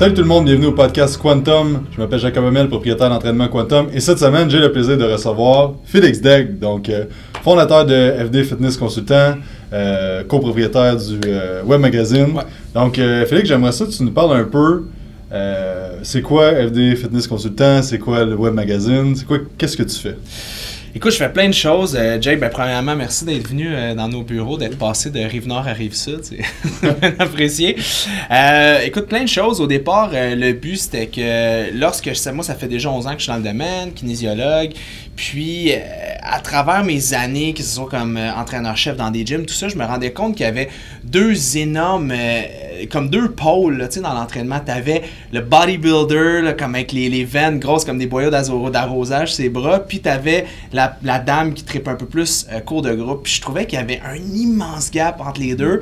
Salut tout le monde, bienvenue au podcast Quantum. Je m'appelle Jacob Amel, propriétaire d'entraînement Quantum. Et cette semaine, j'ai le plaisir de recevoir Félix Degg, donc euh, fondateur de FD Fitness Consultant, euh, copropriétaire du euh, web magazine. Ouais. Donc, Félix, j'aimerais ça que tu nous parles un peu. c'est quoi FD Fitness Consultant? C'est quoi le web magazine? C'est quoi? Qu'est-ce que tu fais? Écoute, je fais plein de choses. Euh, Jay, ben, premièrement, merci d'être venu euh, dans nos bureaux, d'être passé de Rive-Nord à Rive-Sud. C'est apprécié. Euh, écoute, plein de choses. Au départ, le but, c'était que lorsque je moi, ça fait déjà 11 ans que je suis dans le domaine, kinésiologue. Puis, à travers mes années, que ce soit comme entraîneur-chef dans des gyms, tout ça, je me rendais compte qu'il y avait deux énormes, comme deux pôles, là, dans l'entraînement. Tu avais le bodybuilder, comme avec les, les veines grosses comme des boyaux d'arrosage, ses bras. Puis, tu avais la, la dame qui tripe un peu plus euh, cours de groupe. Puis, je trouvais qu'il y avait un immense gap entre les deux.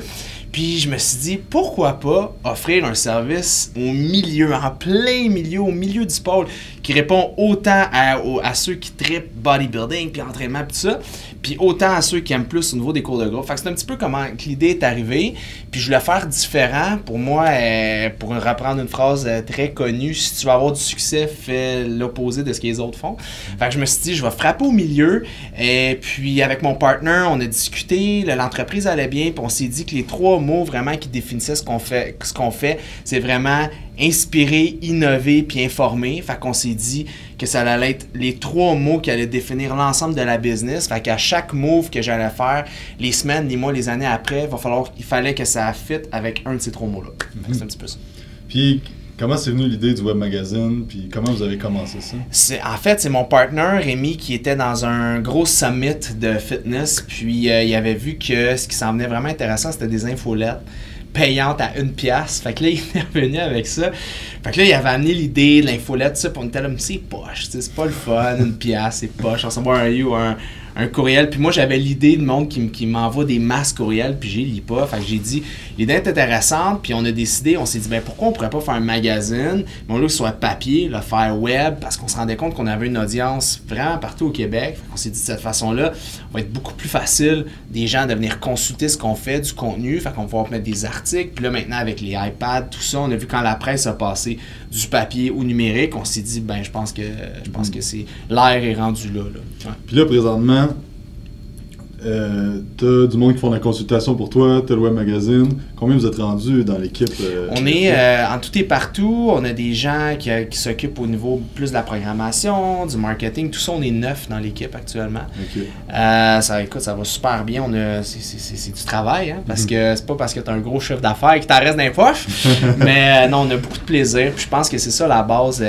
Puis je me suis dit, pourquoi pas offrir un service au milieu, en plein milieu, au milieu du pôle, qui répond autant à, ceux qui tripent bodybuilding, puis entraînement, tout ça, puis autant à ceux qui aiment plus au niveau des cours de groupe. Fait que c'est un petit peu comment l'idée est arrivée, puis je voulais faire différent. Pour moi, euh, pour reprendre une phrase euh, très connue, si tu veux avoir du succès, fais l'opposé de ce que les autres font. Fait que je me suis dit, je vais frapper au milieu, et puis avec mon partner, on a discuté, le- l'entreprise allait bien, puis on s'est dit que les trois mots vraiment qui définissaient ce qu'on fait, ce qu'on fait, c'est vraiment inspirer, innover, puis informer. Fait qu'on s'est dit que ça allait être les trois mots qui allaient définir l'ensemble de la business. Fait qu'à chaque move que j'allais faire, les semaines, les mois, les années après, va falloir, il fallait que ça fit avec un de ces trois mots-là. Fait que C'est un petit peu ça. Puis, comment c'est venu l'idée du web magazine? Puis, comment vous avez commencé ça? C'est, en fait, c'est mon partner, Rémi, qui était dans un gros summit de fitness. Puis, euh, il avait vu que ce qui s'en venait vraiment intéressant, c'était des infolettes payantes à une pièce. Fait que là, il est revenu avec ça. Fait que là, il avait amené l'idée de l'infolette, ça, puis on était là, mais c'est poche, c'est pas le fun, une pièce, c'est poche. On s'envoie un you, un, un courriel. Puis moi, j'avais l'idée de monde qui, m'envoie des masses courriels, puis j'y lis pas. Fait que j'ai dit, l'idée est intéressante, puis on a décidé, on s'est dit, ben pourquoi on pourrait pas faire un magazine, mais que ce soit papier, le faire web, parce qu'on se rendait compte qu'on avait une audience vraiment partout au Québec. Fait qu'on s'est dit, de cette façon-là, on va être beaucoup plus facile des gens de venir consulter ce qu'on fait, du contenu. Fait qu'on va pouvoir mettre des articles. Puis là, maintenant, avec les iPads, tout ça, on a vu quand la presse a passé du papier au numérique, on s'est dit, ben je pense que je pense que c'est l'air est rendu là. là. Ouais. Puis là, présentement, euh, t'as du monde qui font la consultation pour toi, t'as le web magazine. Combien vous êtes rendu dans l'équipe? euh, On est euh, en tout et partout. On a des gens qui, euh, qui s'occupent au niveau plus de la programmation, du marketing. Tout ça, on est neuf dans l'équipe actuellement. Ça, écoute, ça va super bien. On a, c'est, c'est- c'est- c'est du travail, hein, parce que c'est pas parce que tu as un gros chiffre d'affaires qui t'en reste dans les poches. mais non, on a beaucoup de plaisir. Puis je pense que c'est ça la base.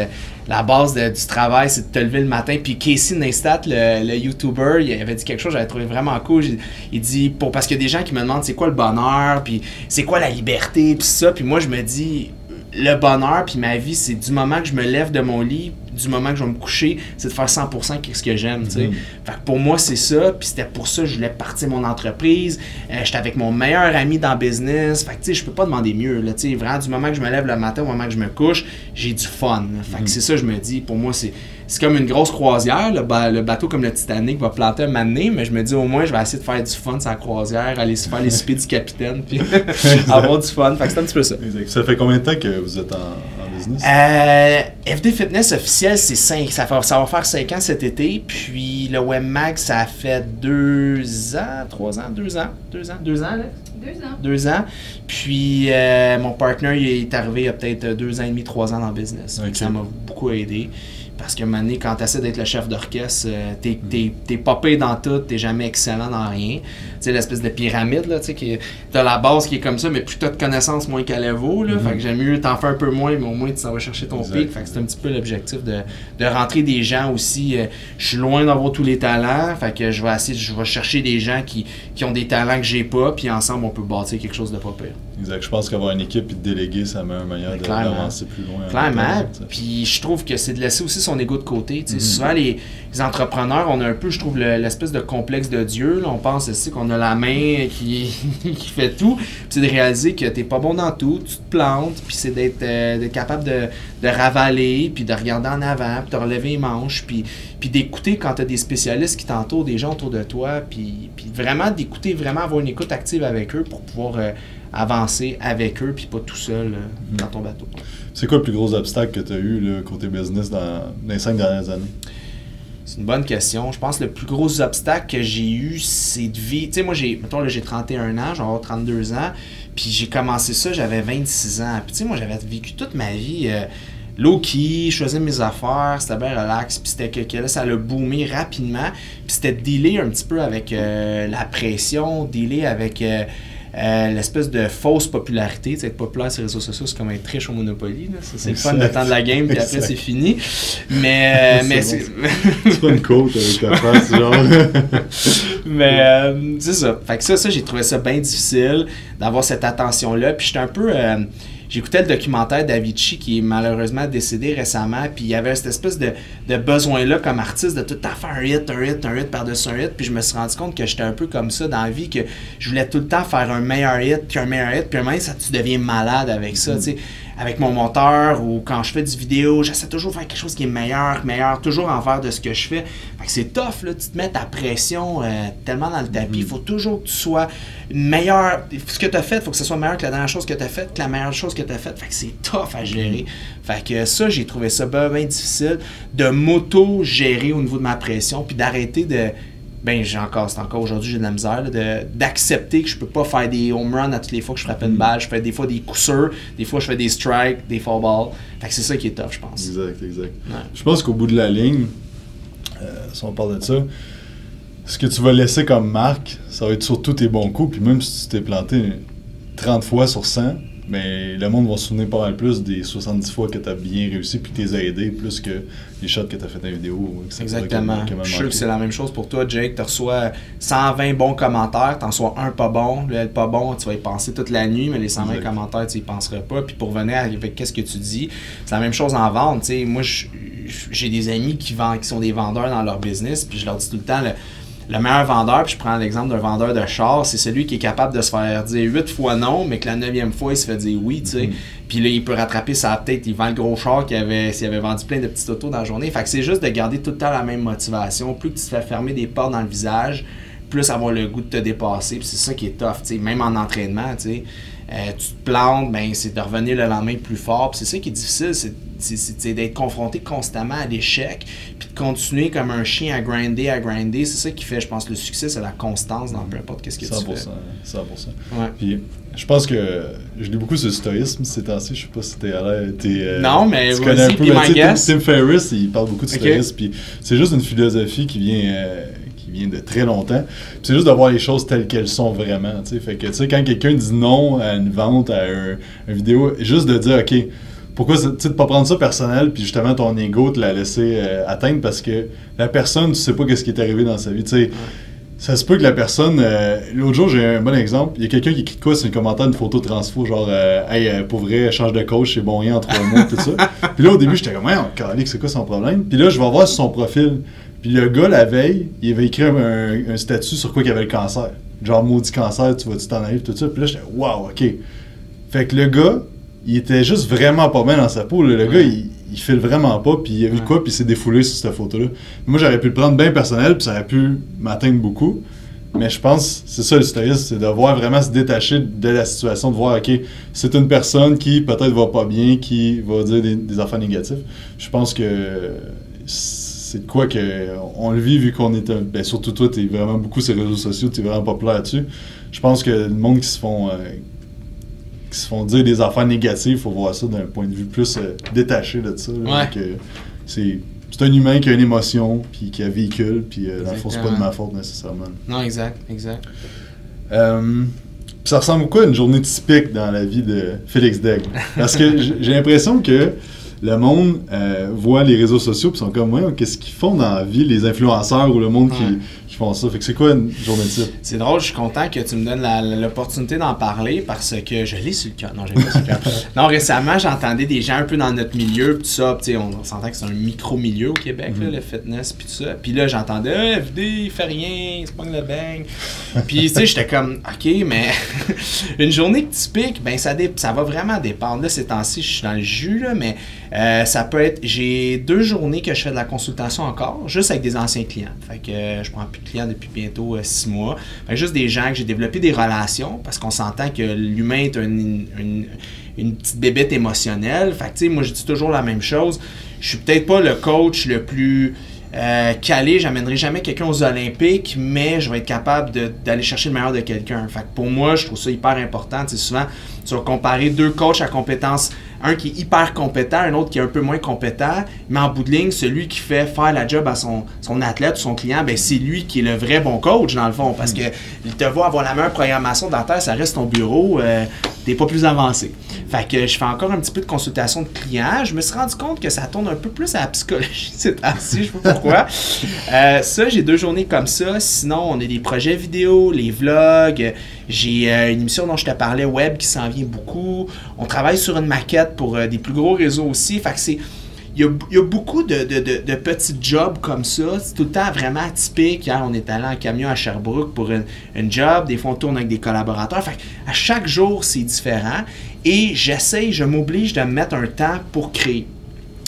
La base du travail, c'est de te lever le matin. Puis Casey Neistat, le, le YouTuber, il avait dit quelque chose que j'avais trouvé vraiment cool. Il, il dit, pour, parce qu'il y a des gens qui me demandent c'est quoi le bonheur, puis c'est quoi la liberté, puis ça. Puis moi, je me dis, le bonheur, puis ma vie, c'est du moment que je me lève de mon lit, du moment que je vais me coucher, c'est de faire 100% ce que j'aime, tu sais. Mhm. Fait que pour moi, c'est ça. Puis c'était pour ça que je voulais partir mon entreprise. Euh, J'étais avec mon meilleur ami dans le business. Fait que tu sais, je peux pas demander mieux. Là, tu sais, vraiment, du moment que je me lève le matin au moment que je me couche, j'ai du fun. là. Fait que c'est ça, je me dis. Pour moi, c'est c'est comme une grosse croisière. Le, ba- le bateau comme le Titanic va planter un mané, mais je me dis au moins, je vais essayer de faire du fun la croisière, aller se faire les soupers du capitaine, puis avoir du fun. Fait que c'est un petit peu ça. Exact. Ça fait combien de temps que vous êtes en, en business? Euh, FD Fitness officiel, c'est 5. Ça, fait- ça va faire 5 ans cet été. Puis le WebMag, ça fait 2 ans, 3 ans, 2 ans, 2 ans, 2 ans, Alex? Deux ans. Deux ans. Puis euh, mon partner, il est arrivé il y a peut-être deux ans et demi, trois ans dans le business. Ça m'a beaucoup aidé. Parce que maintenant, quand tu d'être le chef d'orchestre, euh, t'es, payé dans tout, t'es jamais excellent dans rien. Sais, l'espèce de pyramide, là, tu sais, qui t'as la base qui est comme ça, mais plus t'as de connaissances, moins qu'elle vaut, là. Mhm. Fait que j'aime mieux t'en faire un peu moins, mais au moins tu s'en vas chercher ton Exact. pic. Fait que c'est un petit peu l'objectif de, de rentrer des gens aussi. euh, je suis loin d'avoir tous les talents, fait que je vais essayer, je vais chercher des gens qui, qui ont des talents que j'ai pas, puis ensemble on peut bâtir quelque chose de pas pire. Exact. Je pense qu'avoir une équipe et de déléguer, ça met un manière d'avancer plus loin. en Clairement. Puis je trouve que c'est de laisser aussi son ego de côté. Mhm. Souvent, les, les entrepreneurs, on a un peu, je trouve, le- l'espèce de complexe de Dieu. là. On pense aussi qu'on a la main qui, qui fait tout. Puis c'est de réaliser que t'es pas bon dans tout, tu te plantes, puis c'est d'être euh, capable de, de ravaler, puis de regarder en avant, puis de relever les manches, puis, puis d'écouter quand tu as des spécialistes qui t'entourent, des gens autour de toi, puis, puis vraiment d'écouter, vraiment avoir une écoute active avec eux pour pouvoir euh, avancer avec eux, puis pas tout seul euh, dans ton bateau. C'est quoi le plus gros obstacle que tu as eu là, côté business dans les cinq dernières années? Une bonne question. Je pense que le plus gros obstacle que j'ai eu, c'est de vivre. Tu sais, moi, j'ai, mettons, là, j'ai 31 ans, j'ai 32 ans, puis j'ai commencé ça, j'avais 26 ans. Puis, tu sais, moi, j'avais vécu toute ma vie. Euh, low-key, je mes affaires, c'était bien relax, puis c'était que, là, ça l'a boomé rapidement, puis c'était de dealer un petit peu avec euh, la pression, dealer avec euh, euh, l'espèce de fausse popularité. être populaire sur les réseaux sociaux, c'est comme être riche au Monopoly. C'est le fun de temps de la game, puis après, c'est fini. Mais, mais c'est. c'est pas une côte avec ta face, genre. mais euh, c'est ça. Fait que ça, ça j'ai trouvé ça bien difficile d'avoir cette attention-là. Puis j'étais un peu. Euh, J'écoutais le documentaire d'Avicii qui est malheureusement décédé récemment, puis il y avait cette espèce de, de besoin-là comme artiste de tout temps faire un hit, un hit, un hit par-dessus un hit, puis je me suis rendu compte que j'étais un peu comme ça dans la vie, que je voulais tout le temps faire un meilleur hit, puis un meilleur hit, puis un moment, ça, tu deviens malade avec ça, tu sais avec mon monteur ou quand je fais du vidéo, j'essaie toujours de faire quelque chose qui est meilleur, meilleur, toujours en faire de ce que je fais. Fait que c'est tough, là, tu te mets ta pression euh, tellement dans le tapis. Il faut toujours que tu sois meilleur. Ce que tu as fait, il faut que ce soit meilleur que la dernière chose que tu as faite, que la meilleure chose que tu as faite. Fait que c'est tough à gérer. Fait que ça, j'ai trouvé ça bien, bien difficile de m'auto-gérer au niveau de ma pression, puis d'arrêter de ben j'ai encore, c'est encore aujourd'hui, j'ai de la misère d'accepter que je peux pas faire des home runs à toutes les fois que je frappe une mm. balle. Je fais des fois des coups sûrs, des fois je fais des strikes, des foul balls. Fait que c'est ça qui est tough, je pense. Exact, exact. Je pense qu'au bout de la ligne, euh, si on parle de ça, ce que tu vas laisser comme marque, ça va être surtout tes bons coups. Puis même si tu t'es planté 30 fois sur 100, mais le monde va se souvenir pas mal plus des 70 fois que tu as bien réussi puis que tu as aidé plus que les shots que tu as fait dans la vidéo. Exactement. Je suis sûr que c'est la même chose pour toi, Jake. Tu reçois 120 bons commentaires, tu en reçois un pas bon. Le pas bon, tu vas y penser toute la nuit, mais les 120 commentaires, tu y penseras pas. Puis pour venir avec qu'est-ce que tu dis, c'est la même chose en vente. sais Moi, j'ai des amis qui, vendent, qui sont des vendeurs dans leur business, puis je leur dis tout le temps, le meilleur vendeur, puis je prends l'exemple d'un vendeur de char, c'est celui qui est capable de se faire dire huit fois non, mais que la neuvième fois, il se fait dire oui, tu sais. Mhm. Puis là, il peut rattraper sa tête, il vend le gros char qu'il avait, s'il avait vendu plein de petites autos dans la journée. Fait que c'est juste de garder tout le temps la même motivation. Plus que tu te fais fermer des portes dans le visage, plus avoir le goût de te dépasser. Puis c'est ça qui est tough, tu sais. Même en entraînement, tu sais. Euh, tu te plantes, ben, c'est de revenir le lendemain plus fort. c'est ça qui est difficile, c'est d'être confronté constamment à l'échec, puis de continuer comme un chien à grinder, à grinder. C'est ça qui fait, je pense, le succès, c'est la constance dans peu importe qu'est-ce que 100%, tu fais? 100%. Ouais. Puis je pense que je lis beaucoup sur le stoïsme ces temps-ci. Je sais pas si t'es à l'aise. Euh, non, mais tu connais un peu. Tim, Ferriss, il parle beaucoup de stoïsme. Puis c'est juste une philosophie qui vient. Euh, vient de très longtemps. C'est juste de voir les choses telles qu'elles sont vraiment. Fait que, tu sais, quand quelqu'un dit non à une vente, à une vidéo, juste de dire, OK, pourquoi, tu sais, de pas prendre ça personnel, puis justement ton ego te l'a laissé euh, atteindre? Parce que la personne, tu sais pas qu'est-ce qui est arrivé dans sa vie. Tu sais, ça se peut que la personne. Euh, l'autre jour, j'ai un bon exemple. Il y a quelqu'un qui écrit quoi sur un commentaire une photo transfo, genre, euh, hey, pour vrai, change de coach, c'est bon rien en trois mois, tout ça. Puis là, au début, j'étais comme, ouais, c'est quoi son problème? Puis là, je vais voir sur son profil. Puis le gars, la veille, il avait écrit un, statut sur quoi qu'il avait le cancer. Genre, maudit cancer, tu vas-tu t'en aller, tout ça. Puis là, j'étais, waouh, ok. Fait que le gars, il était juste vraiment pas bien dans sa peau. Le gars, il, il file vraiment pas, puis il a vu quoi, puis il s'est défoulé sur cette photo-là. Moi, j'aurais pu le prendre bien personnel, puis ça aurait pu m'atteindre beaucoup. Mais je pense, c'est ça le stoïsme, c'est de voir vraiment se détacher de la situation, de voir, OK, c'est une personne qui peut-être va pas bien, qui va dire des, des affaires négatifs. Je pense que c'est de quoi que on le vit vu qu'on est ben surtout toi tu es vraiment beaucoup sur les réseaux sociaux tu es vraiment populaire là-dessus je pense que le monde qui se font euh, qui se font dire des affaires négatives faut voir ça d'un point de vue plus euh, détaché de ça c'est c'est un humain qui a une émotion puis qui a véhicule puis euh, dans le fond c'est pas de ma faute nécessairement. Non exact exact. Ça ressemble beaucoup à une journée typique dans la vie de Félix Degg parce que j'ai l'impression que le monde euh, voit les réseaux sociaux et sont comme, ouais, qu'est-ce qu'ils font dans la vie, les influenceurs ou le monde qui, font ça. Fait que c'est quoi une journée type? C'est drôle, je suis content que tu me donnes l'opportunité d'en parler parce que je l'ai sur le cœur. Non, j'ai pas sur le cœur. non, récemment, j'entendais des gens un peu dans notre milieu, tout ça. on, on s'entend que c'est un micro-milieu au Québec, là, mhm. le fitness, puis tout ça. Puis là, j'entendais, ah, FD, il fait rien, il se pogne le bang. puis, tu sais, j'étais comme, OK, mais une journée typique, ben, ça, ça va vraiment dépendre. Là, ces temps-ci, je suis dans le jus, là, mais Euh, ça peut être, j'ai deux journées que je fais de la consultation encore, juste avec des anciens clients. Fait que euh, je prends plus de clients depuis bientôt euh, six mois. Fait que juste des gens que j'ai développé des relations parce qu'on s'entend que l'humain est une, une, petite bébête émotionnelle. Fait que tu sais, moi je dis toujours la même chose. Je suis peut-être pas le coach le plus euh, calé, j'amènerai jamais quelqu'un aux Olympiques, mais je vais être capable d'aller chercher le meilleur de quelqu'un. Fait que pour moi, je trouve ça hyper important. Sais, souvent, tu vas comparer deux coachs à compétences un qui est hyper compétent, un autre qui est un peu moins compétent, mais en bout de ligne, celui qui fait faire la job à son, son athlète ou son client, ben c'est lui qui est le vrai bon coach dans le fond, parce que il te voit avoir la meilleure programmation dentaire, ça reste ton bureau, euh, pas plus avancé. Fait que je fais encore un petit peu de consultation de clients. Je me suis rendu compte que ça tourne un peu plus à la psychologie c'est assez, je sais pas pourquoi. Euh, ça, j'ai deux journées comme ça. Sinon, on a des projets vidéo, les vlogs. J'ai euh, une émission dont je te parlais, web, qui s'en vient beaucoup. On travaille sur une maquette pour euh, des plus gros réseaux aussi. Fait que c'est. Il y, a, beaucoup de, petits jobs comme ça. C'est tout le temps vraiment atypique. Hier, on est allé en camion à Sherbrooke pour une, job. Des fois, on tourne avec des collaborateurs. Fait à chaque jour, c'est différent. Et j'essaye, je m'oblige de me mettre un temps pour créer.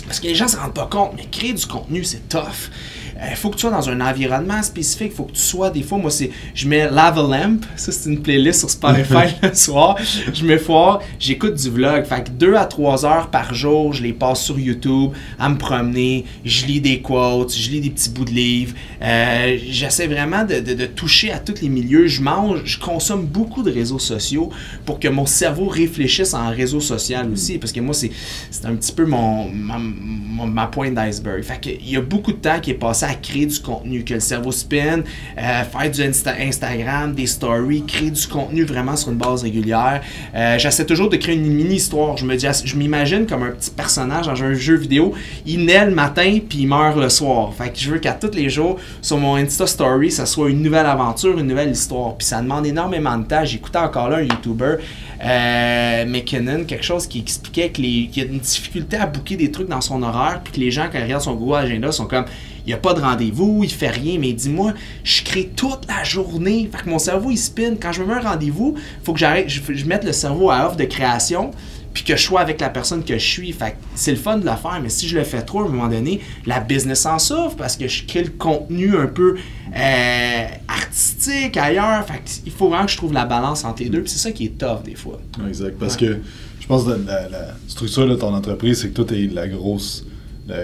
Parce que les gens ne se rendent pas compte, mais créer du contenu, c'est tough il faut que tu sois dans un environnement spécifique, il faut que tu sois, des fois, moi, c'est, je mets Lava Lamp, ça c'est une playlist sur Spotify le soir, je mets fort, j'écoute du vlog, fait que deux à trois heures par jour, je les passe sur YouTube, à me promener, je lis des quotes, je lis des petits bouts de livres, euh, j'essaie vraiment de, de, toucher à tous les milieux, je mange, je consomme beaucoup de réseaux sociaux pour que mon cerveau réfléchisse en réseau social aussi, parce que moi, c'est, c'est un petit peu mon, ma, ma pointe d'iceberg, fait qu'il y a beaucoup de temps qui est passé à créer du contenu, que le cerveau spin, euh, faire du Instagram, des stories, créer du contenu vraiment sur une base régulière. Euh, j'essaie toujours de créer une mini-histoire. Je me dis, je m'imagine comme un petit personnage dans un jeu vidéo. Il naît le matin puis il meurt le soir. Fait que je veux qu'à tous les jours, sur mon Insta Story, ça soit une nouvelle aventure, une nouvelle histoire. Puis ça demande énormément de temps. J'écoutais encore là un YouTuber, euh, McKinnon, quelque chose qui expliquait qu'il y a une difficulté à booker des trucs dans son horaire, puis que les gens, quand ils regardent son Google Agenda, sont comme il n'y a pas de rendez-vous, il fait rien, mais dis-moi, je crée toute la journée. Fait que mon cerveau, il spin. Quand je me mets un rendez-vous, il faut que j'arrête, je, mette le cerveau à offre de création, puis que je sois avec la personne que je suis. Fait c'est le fun de le faire, mais si je le fais trop, à un moment donné, la business en souffre parce que je crée le contenu un peu euh, artistique ailleurs. Fait il faut vraiment que je trouve la balance entre les deux, puis c'est ça qui est tough des fois. Exact, parce que je pense que la, structure de ton entreprise, c'est que toi, tu es la grosse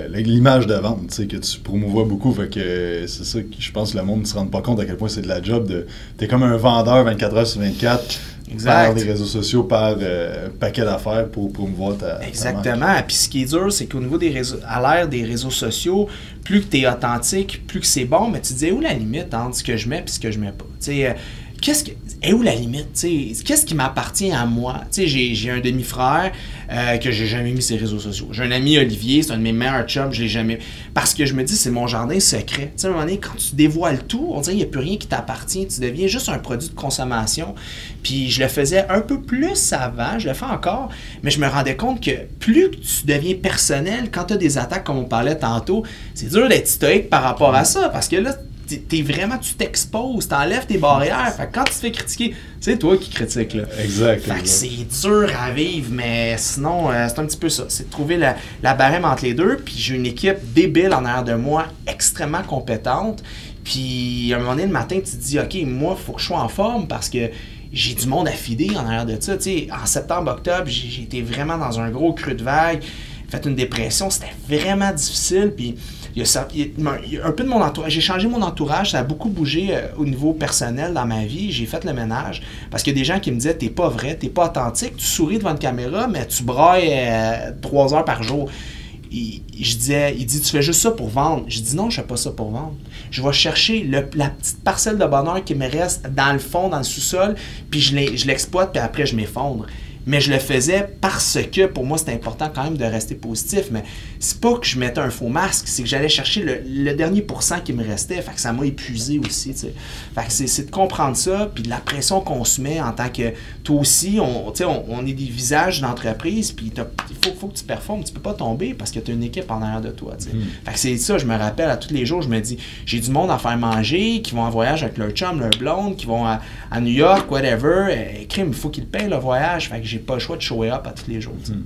l'image de vente, tu sais, que tu promouvois beaucoup. Fait que c'est ça que je pense que le monde ne se rend pas compte à quel point c'est de la job. De, t'es comme un vendeur 24 heures sur 24 par les réseaux sociaux, par euh, paquet d'affaires pour promouvoir ta Exactement. Puis ce qui est dur, c'est qu'au niveau des réseaux, à l'ère des réseaux sociaux, plus que tu es authentique, plus que c'est bon, mais tu te dis où la limite entre ce que je mets et ce que je mets pas? Tu sais, euh, qu'est-ce que est où la limite qu'est-ce qui m'appartient à moi? J'ai, un demi-frère euh, que j'ai jamais mis sur les réseaux sociaux. J'ai un ami Olivier c'est un de mes meilleurs chums je l'ai jamais parce que je me dis c'est mon jardin secret. À un moment donné quand tu dévoiles tout on dirait qu'il n'y a plus rien qui t'appartient tu deviens juste un produit de consommation. Puis je le faisais un peu plus avant je le fais encore mais je me rendais compte que plus tu deviens personnel quand tu as des attaques comme on parlait tantôt c'est dur d'être stoïque par rapport à ça parce que là t'es vraiment, tu t'exposes, t'enlèves tes barrières. Fait que quand tu te fais critiquer, c'est toi qui critiques. Là. Exact. Fait que c'est dur à vivre, mais sinon, euh, c'est un petit peu ça. C'est de trouver la, la barème entre les deux. Puis j'ai une équipe débile en arrière de moi, extrêmement compétente. Puis à un moment donné, le matin, tu te dis, OK, moi, il faut que je sois en forme parce que j'ai du monde à fider en arrière de ça. en septembre, octobre, j'ai été vraiment dans un gros creux de vague, fait une dépression, c'était vraiment difficile. Puis il y, a un peu de mon entourage. J'ai changé mon entourage, ça a beaucoup bougé euh, au niveau personnel dans ma vie. J'ai fait le ménage parce qu'il y a des gens qui me disaient T'es pas vrai, t'es pas authentique, tu souris devant une caméra, mais tu brailles euh, trois heures par jour. je disais, il dit, tu fais juste ça pour vendre. Je dis, non, je fais pas ça pour vendre. Je vais chercher la petite parcelle de bonheur qui me reste dans le fond, dans le sous-sol, puis je l'exploite, puis après, je m'effondre mais je le faisais parce que pour moi c'était important quand même de rester positif. Mais c'est pas que je mettais un faux masque, c'est que j'allais chercher le, dernier pourcent qui me restait. Fait que ça m'a épuisé aussi. Fait que c'est de comprendre ça, puis la pression qu'on se met en tant que toi aussi, on, on, on est des visages d'entreprise, puis il faut, que tu performes, tu peux pas tomber parce que tu as une équipe en arrière de toi. Hmm. Fait que c'est ça, je me rappelle à tous les jours, je me dis, j'ai du monde à faire manger, qui vont en voyage avec leur chum, leur blonde, qui vont à, New York, whatever. Et, crime, il faut qu'ils payent le voyage. Fait que pas le choix de show up à tous les jours. Hmm.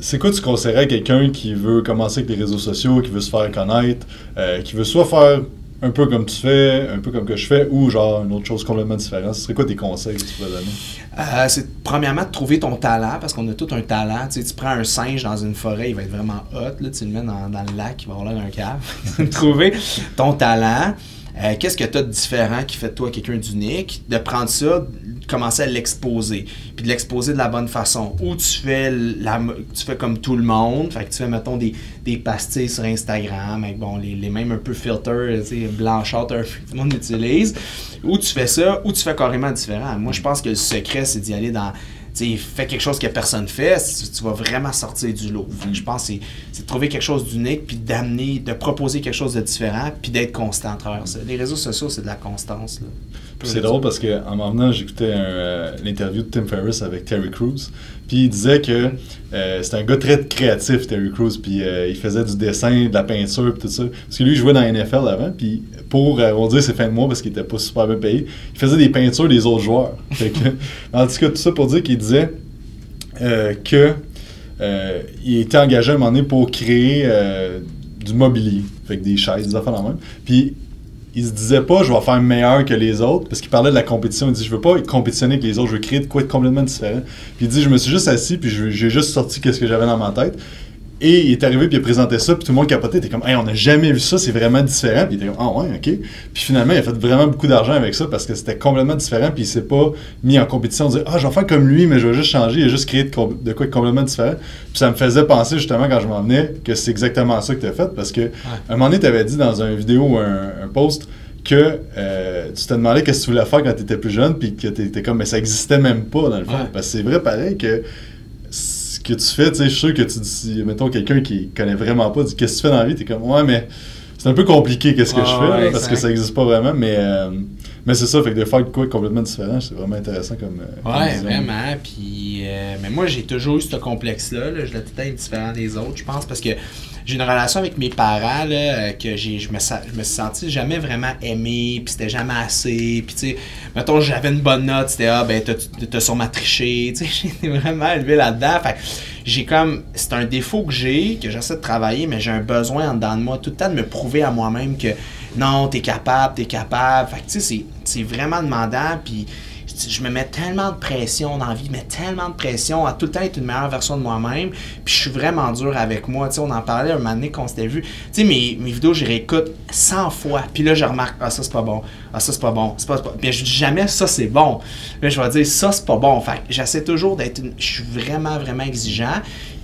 C'est quoi tu conseillerais à quelqu'un qui veut commencer avec les réseaux sociaux, qui veut se faire connaître, euh, qui veut soit faire un peu comme tu fais, un peu comme que je fais, ou genre une autre chose complètement différente? Ce serait quoi tes conseils que tu pourrais donner? Euh, c'est premièrement de trouver ton talent, parce qu'on a tout un talent. Tu, sais, tu prends un singe dans une forêt, il va être vraiment hot, là, tu le mets dans, le lac, il va avoir l'air d'un cave. trouver ton talent. Euh, qu'est-ce que tu as de différent qui fait de toi quelqu'un d'unique? De prendre ça, commencer à l'exposer. Puis de l'exposer de la bonne façon. Ou tu fais, tu fais comme tout le monde. Fait que tu fais, mettons, des, des pastilles sur Instagram bon, les, les mêmes un peu filters, blanchâtres, tout le monde utilise. Ou tu fais ça, ou tu fais carrément différent. Moi, je pense que le secret, c'est d'y aller dans tu fais quelque chose que personne fait, tu, vas vraiment sortir du lot. Je pense que c'est de trouver quelque chose d'unique, puis d'amener, de proposer quelque chose de différent, puis d'être constant à travers ça. Les réseaux sociaux, c'est de la constance. C'est drôle parce qu'en m'en venant, j'écoutais euh, l'interview de Tim Ferriss avec Terry Crews. Puis il disait que euh, c'était un gars très créatif, Terry Crews. Puis euh, il faisait du dessin, de la peinture, tout ça. Parce que lui, il jouait dans la NFL avant. Puis pour arrondir ses fins de mois, parce qu'il était pas super bien payé, il faisait des peintures des autres joueurs. en tout cas, tout ça pour dire qu'il disait que il était engagé à un moment donné pour créer du mobilier. Fait que des chaises, des affaires dans même. Puis il se disait pas je vais faire meilleur que les autres parce qu'il parlait de la compétition il dit je veux pas compétitionner avec les autres je veux créer de quoi être complètement différent puis il dit je me suis juste assis puis j'ai juste sorti qu'est-ce que j'avais dans ma tête et il est arrivé, puis il a présenté ça, puis tout le monde capotait. Il était comme, hey, on n'a jamais vu ça, c'est vraiment différent. Puis il était comme, ah ouais, ok. Puis finalement, il a fait vraiment beaucoup d'argent avec ça parce que c'était complètement différent, puis il s'est pas mis en compétition, dire, ah, je vais faire comme lui, mais je vais juste changer. Il a juste créé de, quoi être complètement différent. Puis ça me faisait penser justement quand je m'en venais que c'est exactement ça que tu as fait parce que un moment donné, tu avais dit dans une vidéo ou un, post, que euh, tu te demandais qu'est-ce que tu voulais faire quand tu étais plus jeune, puis que tu étais comme, mais ça existait même pas dans le fond. Parce que c'est vrai pareil que que tu fais, tu sais, je suis sûr que tu dis, mettons, quelqu'un qui connaît vraiment pas, dit qu'est-ce que tu fais dans la vie, t'es comme, ouais, mais c'est un peu compliqué qu'est-ce que je fais, parce que ça n'existe pas vraiment, mais, euh, mais c'est ça, fait que de faire quoi complètement différent, c'est vraiment intéressant comme. Euh, ouais, vraiment, puis, euh, mais moi, j'ai toujours eu ce complexe-là, là. je l'ai peut-être différent des autres, je pense, parce que j'ai une relation avec mes parents là, que j'ai, je, me, je me suis senti jamais vraiment aimé, puis c'était jamais assez. Puis, tu sais, mettons, j'avais une bonne note, c'était Ah, ben, t'as, t'as sûrement triché. Tu sais, j'étais vraiment élevé là-dedans. Fait j'ai comme. C'est un défaut que j'ai, que j'essaie de travailler, mais j'ai un besoin en dedans de moi, tout le temps de me prouver à moi-même que non, t'es capable, t'es capable. Fait que, tu sais, c'est, c'est vraiment demandant, puis je me mets tellement de pression dans la vie, mais tellement de pression à tout le temps être une meilleure version de moi-même. Puis je suis vraiment dur avec moi. Tu on en parlait un moment donné qu'on s'était vu. Tu mes, vidéos, je réécoute 100 fois. Puis là, je remarque, ah, ça, c'est pas bon. Ah, ça, c'est pas bon. C'est pas. Puis je dis jamais, ça, c'est bon. Là, je vais dire, ça, c'est pas bon. Fait j'essaie toujours d'être. Je suis vraiment, vraiment exigeant.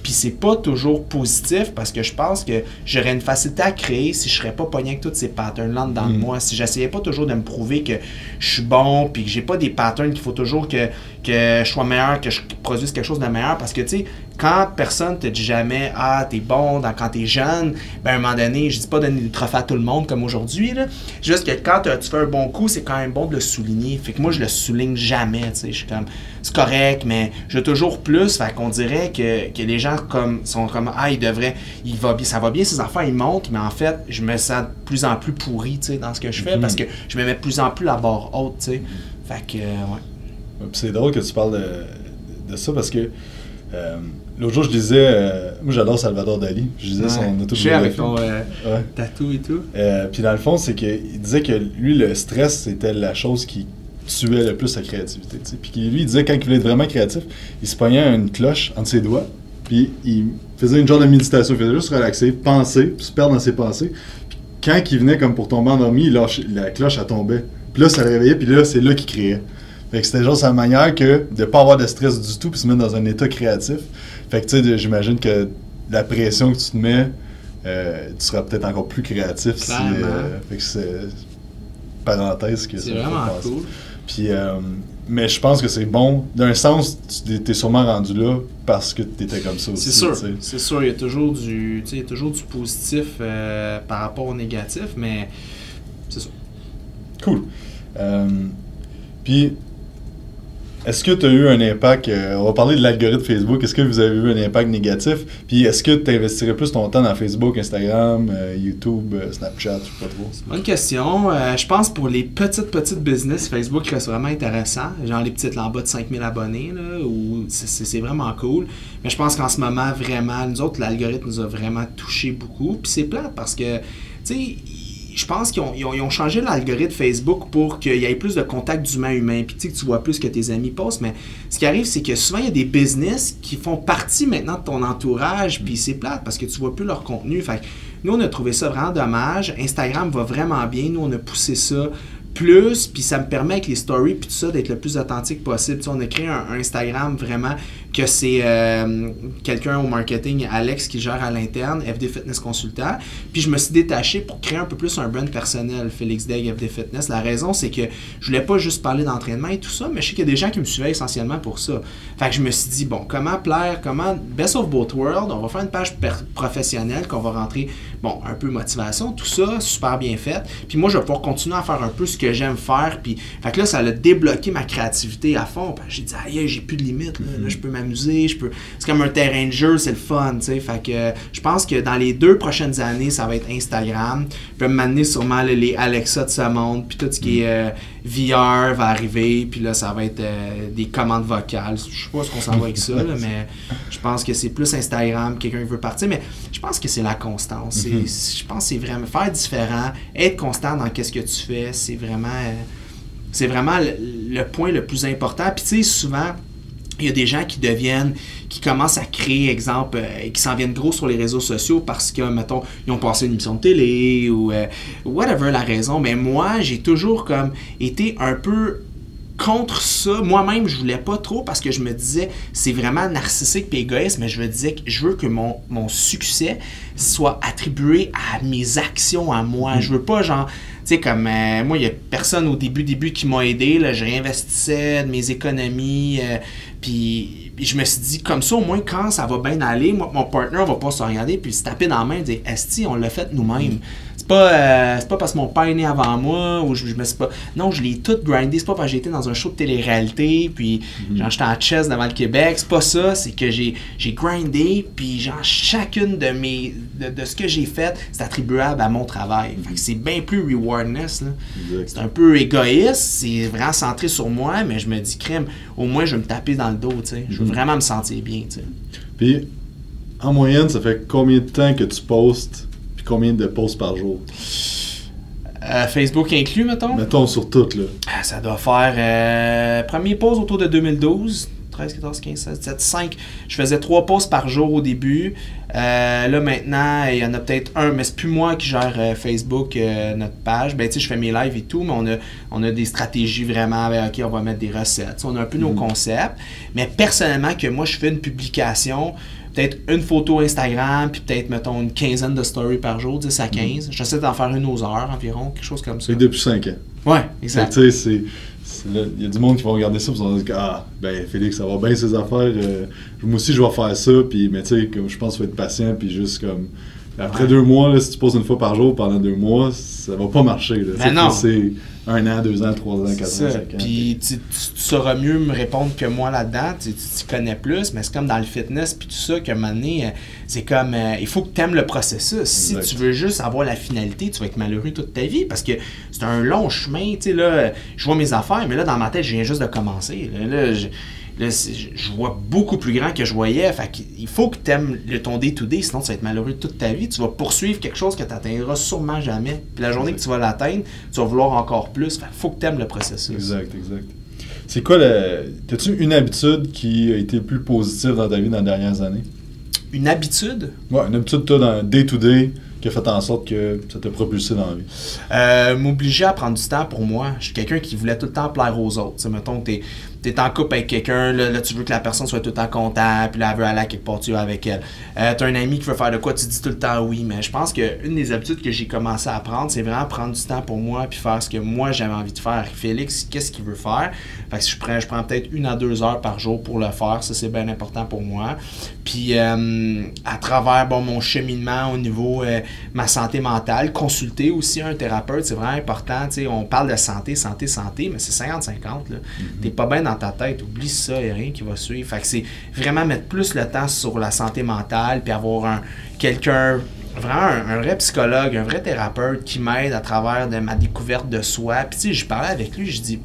Puis c'est pas toujours positif parce que je pense que j'aurais une facilité à créer si je serais pas pogné avec toutes ces patterns-là dans mm. moi. Si j'essayais pas toujours de me prouver que je suis bon, puis que j'ai pas des patterns qu'il faut toujours que, que je sois meilleur, que je produise quelque chose de meilleur. Parce que, tu sais, quand personne te dit jamais Ah, t'es bon dans, quand t'es jeune, ben à un moment donné, je dis pas donner des trophées à tout le monde comme aujourd'hui. Juste que quand tu fais un bon coup, c'est quand même bon de le souligner. Fait que moi, je le souligne jamais. Tu sais, je suis comme c'est correct, mais je veux toujours plus. Fait qu'on dirait que, que les gens comme, sont comme Ah, il devrait, il va bien, ça va bien, ses enfants, ils montent, mais en fait, je me sens de plus en plus pourri tu sais, dans ce que je fais mhm. parce que je me mets de plus en plus la barre haute. Tu sais. Fait que, ouais. C'est drôle que tu parles de, de ça parce que. Euh, L'autre jour, je disais, euh, moi j'adore Salvador Dali, je disais son autobiographie. avec ton euh, tatou et tout. Puis dans le fond, c'est qu'il disait que lui, le stress, c'était la chose qui tuait le plus sa créativité. Puis lui, il disait quand il voulait être vraiment créatif, il se pognait une cloche entre ses doigts, puis il faisait une genre de méditation, il faisait juste relaxer, penser, puis se perdre dans ses pensées. Puis quand il venait comme pour tomber endormi, la cloche, elle tombait. Puis là, ça le réveillait, puis là, c'est là qu'il créait. Fait que c'était genre sa manière que de pas avoir de stress du tout, puis se mettre dans un état créatif. Fait que tu sais, j'imagine que la pression que tu te mets, euh, tu seras peut-être encore plus créatif. Si, euh, fait que c'est parenthèse que C'est vraiment cool. Puis, euh, mais je pense que c'est bon. D'un sens, tu es sûrement rendu là parce que tu étais comme ça aussi. C'est sûr. C'est sûr. Il y a toujours du, il y a toujours du positif par rapport au négatif, mais c'est ça. Cool. puis, Est-ce que tu as eu un impact, euh, on va parler de l'algorithme Facebook, est-ce que vous avez eu un impact négatif? Puis est-ce que tu investirais plus ton temps dans Facebook, Instagram, euh, YouTube, euh, Snapchat, je sais pas trop? Bonne question. je pense pour les petites, petites business, Facebook reste vraiment intéressant. Genre les petites là en bas de 5000 abonnés, là, c'est vraiment cool. Mais je pense qu'en ce moment, vraiment, nous autres, l'algorithme nous a vraiment touché beaucoup. Puis c'est plate parce que, tu sais, je pense qu'ils ont, changé l'algorithme Facebook pour qu'il y ait plus de contact d'humain-humain, puis tu, sais, que tu vois plus que tes amis postent. Mais ce qui arrive, c'est que souvent, il y a des business qui font partie maintenant de ton entourage, puis c'est plate parce que tu vois plus leur contenu. Fait nous, on a trouvé ça vraiment dommage. Instagram va vraiment bien. Nous, on a poussé ça plus, puis ça me permet avec les stories puis tout ça d'être le plus authentique possible. Tu on a créé un, Instagram vraiment que c'est euh, quelqu'un au marketing, Alex, qui gère à l'interne, FD Fitness Consultant. Puis je me suis détaché pour créer un peu plus un brand personnel, Félix Degg, FD Fitness. La raison, c'est que je voulais pas juste parler d'entraînement et tout ça, mais je sais qu'il y a des gens qui me suivaient essentiellement pour ça. Fait que je me suis dit, bon, comment plaire, comment, best of both worlds, on va faire une page professionnelle qu'on va rentrer, bon, un peu motivation, tout ça, super bien fait. Puis moi, je vais pouvoir continuer à faire un peu ce que j'aime faire. Puis, fait que là, ça a débloqué ma créativité à fond. J'ai dit, aïe, j'ai plus de limites, là, je peux m'amuser, je peux. C'est comme un terrain de jeu, c'est le fun, tu sais. Fait que je pense que dans les deux prochaines années, ça va être Instagram. Puis m'amener sûrement les Alexa de ce monde, puis tout ce qui est euh, VR va arriver, puis là, ça va être euh, des commandes vocales. Je sais pas ce qu'on s'en va avec ça, mais je pense que c'est plus Instagram, quelqu'un veut partir, mais je pense que c'est la constance. Mhm. Je pense que c'est vraiment faire différent, être constant dans qu'est-ce que tu fais, c'est vraiment, euh, c'est vraiment le, point le plus important. Puis tu sais, souvent, il y a des gens qui deviennent, qui commencent à créer, exemple, et qui s'en viennent gros sur les réseaux sociaux parce que, mettons, ils ont passé une émission de télé ou euh, whatever la raison. Mais moi, j'ai toujours comme été un peu contre ça. Moi-même, je voulais pas trop parce que je me disais, c'est vraiment narcissique et égoïste, mais je me disais que je veux que mon, mon succès soit attribué à mes actions à moi. Mm. Je veux pas, genre, tu sais, comme euh, moi, il y a personne au début, début qui m'a aidé. Là, je réinvestissais de mes économies. Euh, puis je me suis dit, comme ça, au moins, quand ça va bien aller, moi, mon partner va pas se regarder puis se taper dans la main et dire, Esti, on l'a fait nous-mêmes c'est pas, euh, pas parce que mon père est né avant moi ou je, me suis pas. Non, je l'ai tout grindé. C'est pas parce que j'ai été dans un show de télé-réalité, puis mm j'étais en chess devant le Québec. C'est pas ça. C'est que j'ai, grindé, puis genre, chacune de mes. de, ce que j'ai fait, c'est attribuable à mon travail. C'est bien plus rewardness. C'est un peu égoïste, c'est vraiment centré sur moi, mais je me dis, crème, au moins je vais me taper dans le dos. Je veux mhm. vraiment me sentir bien, tu sais. Puis, en moyenne, ça fait combien de temps que tu postes combien de posts par jour? Euh, Facebook inclus, mettons? Mettons sur toutes, là. Ah, ça doit faire... Euh, premier post autour de 2012. 13, 14, 15, 16, 17, 5. Je faisais trois posts par jour au début. Euh, là, maintenant, il y en a peut-être un, mais c'est plus moi qui gère Facebook, notre page. Ben, tu sais, je fais mes lives et tout, mais on a, on a des stratégies vraiment avec, OK, on va mettre des recettes. on a un peu nos mm. concepts. Mais personnellement, que moi, je fais une publication, peut-être une photo Instagram, puis peut-être, mettons, une quinzaine de stories par jour, 10 à 15. Mm. J'essaie d'en faire une aux heures environ, quelque chose comme ça. Et depuis 5 ans. Ouais, exact. Tu sais, il y a du monde qui va regarder ça et vont dire Ah, ben Félix, ça va bien ses affaires. Euh, moi aussi, je vais faire ça. Puis, mais tu sais, je pense qu'il faut être patient. Puis juste comme. Après deux mois, là, si tu poses une fois par jour pendant deux mois, ça va pas marcher. Là. Ben non un an, deux ans, trois ans, quatre ans, cinq ans. Puis tu, sauras mieux me répondre que moi là-dedans. Tu, connais plus, mais c'est comme dans le fitness, puis tout ça, qu'à un moment donné, euh, c'est comme. Euh, il faut que tu aimes le processus. Si tu veux juste avoir la finalité, tu vas être malheureux toute ta vie parce que c'est un long chemin. Tu sais, là, je vois mes affaires, mais là, dans ma tête, je viens juste de commencer. Là, Là, je vois beaucoup plus grand que je voyais. Fait il faut que tu aimes le, ton day-to-day, sinon tu vas être malheureux toute ta vie. Tu vas poursuivre quelque chose que tu n'atteindras sûrement jamais. Puis la journée que tu vas l'atteindre, tu vas vouloir encore plus. Fait faut que tu aimes le processus. Exact, exact. C'est quoi le. As-tu une habitude qui a été plus positive dans ta vie dans les dernières années? Une habitude? Ouais, une habitude, toi, dans day-to-day, qui a fait en sorte que ça t'a propulsé dans la vie? Euh, m'obliger à prendre du temps pour moi. Je suis quelqu'un qui voulait tout le temps plaire aux autres. T'sais, mettons, t'es t'es en couple avec quelqu'un, là, tu veux que la personne soit tout le temps contente, puis là, elle veut aller à quelque part, tu vas avec elle. Euh, tu as un ami qui veut faire de quoi, tu dis tout le temps oui, mais je pense qu'une des habitudes que j'ai commencé à prendre, c'est vraiment prendre du temps pour moi, puis faire ce que moi j'avais envie de faire. Félix, qu'est-ce qu'il veut faire? Fait que je prends, je prends peut-être une à deux heures par jour pour le faire, ça c'est bien important pour moi. Puis euh, à travers bon, mon cheminement au niveau euh, ma santé mentale, consulter aussi un thérapeute, c'est vraiment important. on parle de santé, santé, santé, mais c'est 50-50. Tu n'es pas bien dans ta tête, oublie ça, il n'y a rien qui va suivre. Fait que c'est vraiment mettre plus le temps sur la santé mentale, puis avoir un quelqu'un, vraiment un, vrai psychologue, un vrai thérapeute qui m'aide à travers ma découverte de soi. Puis tu je parlais avec lui, je dis,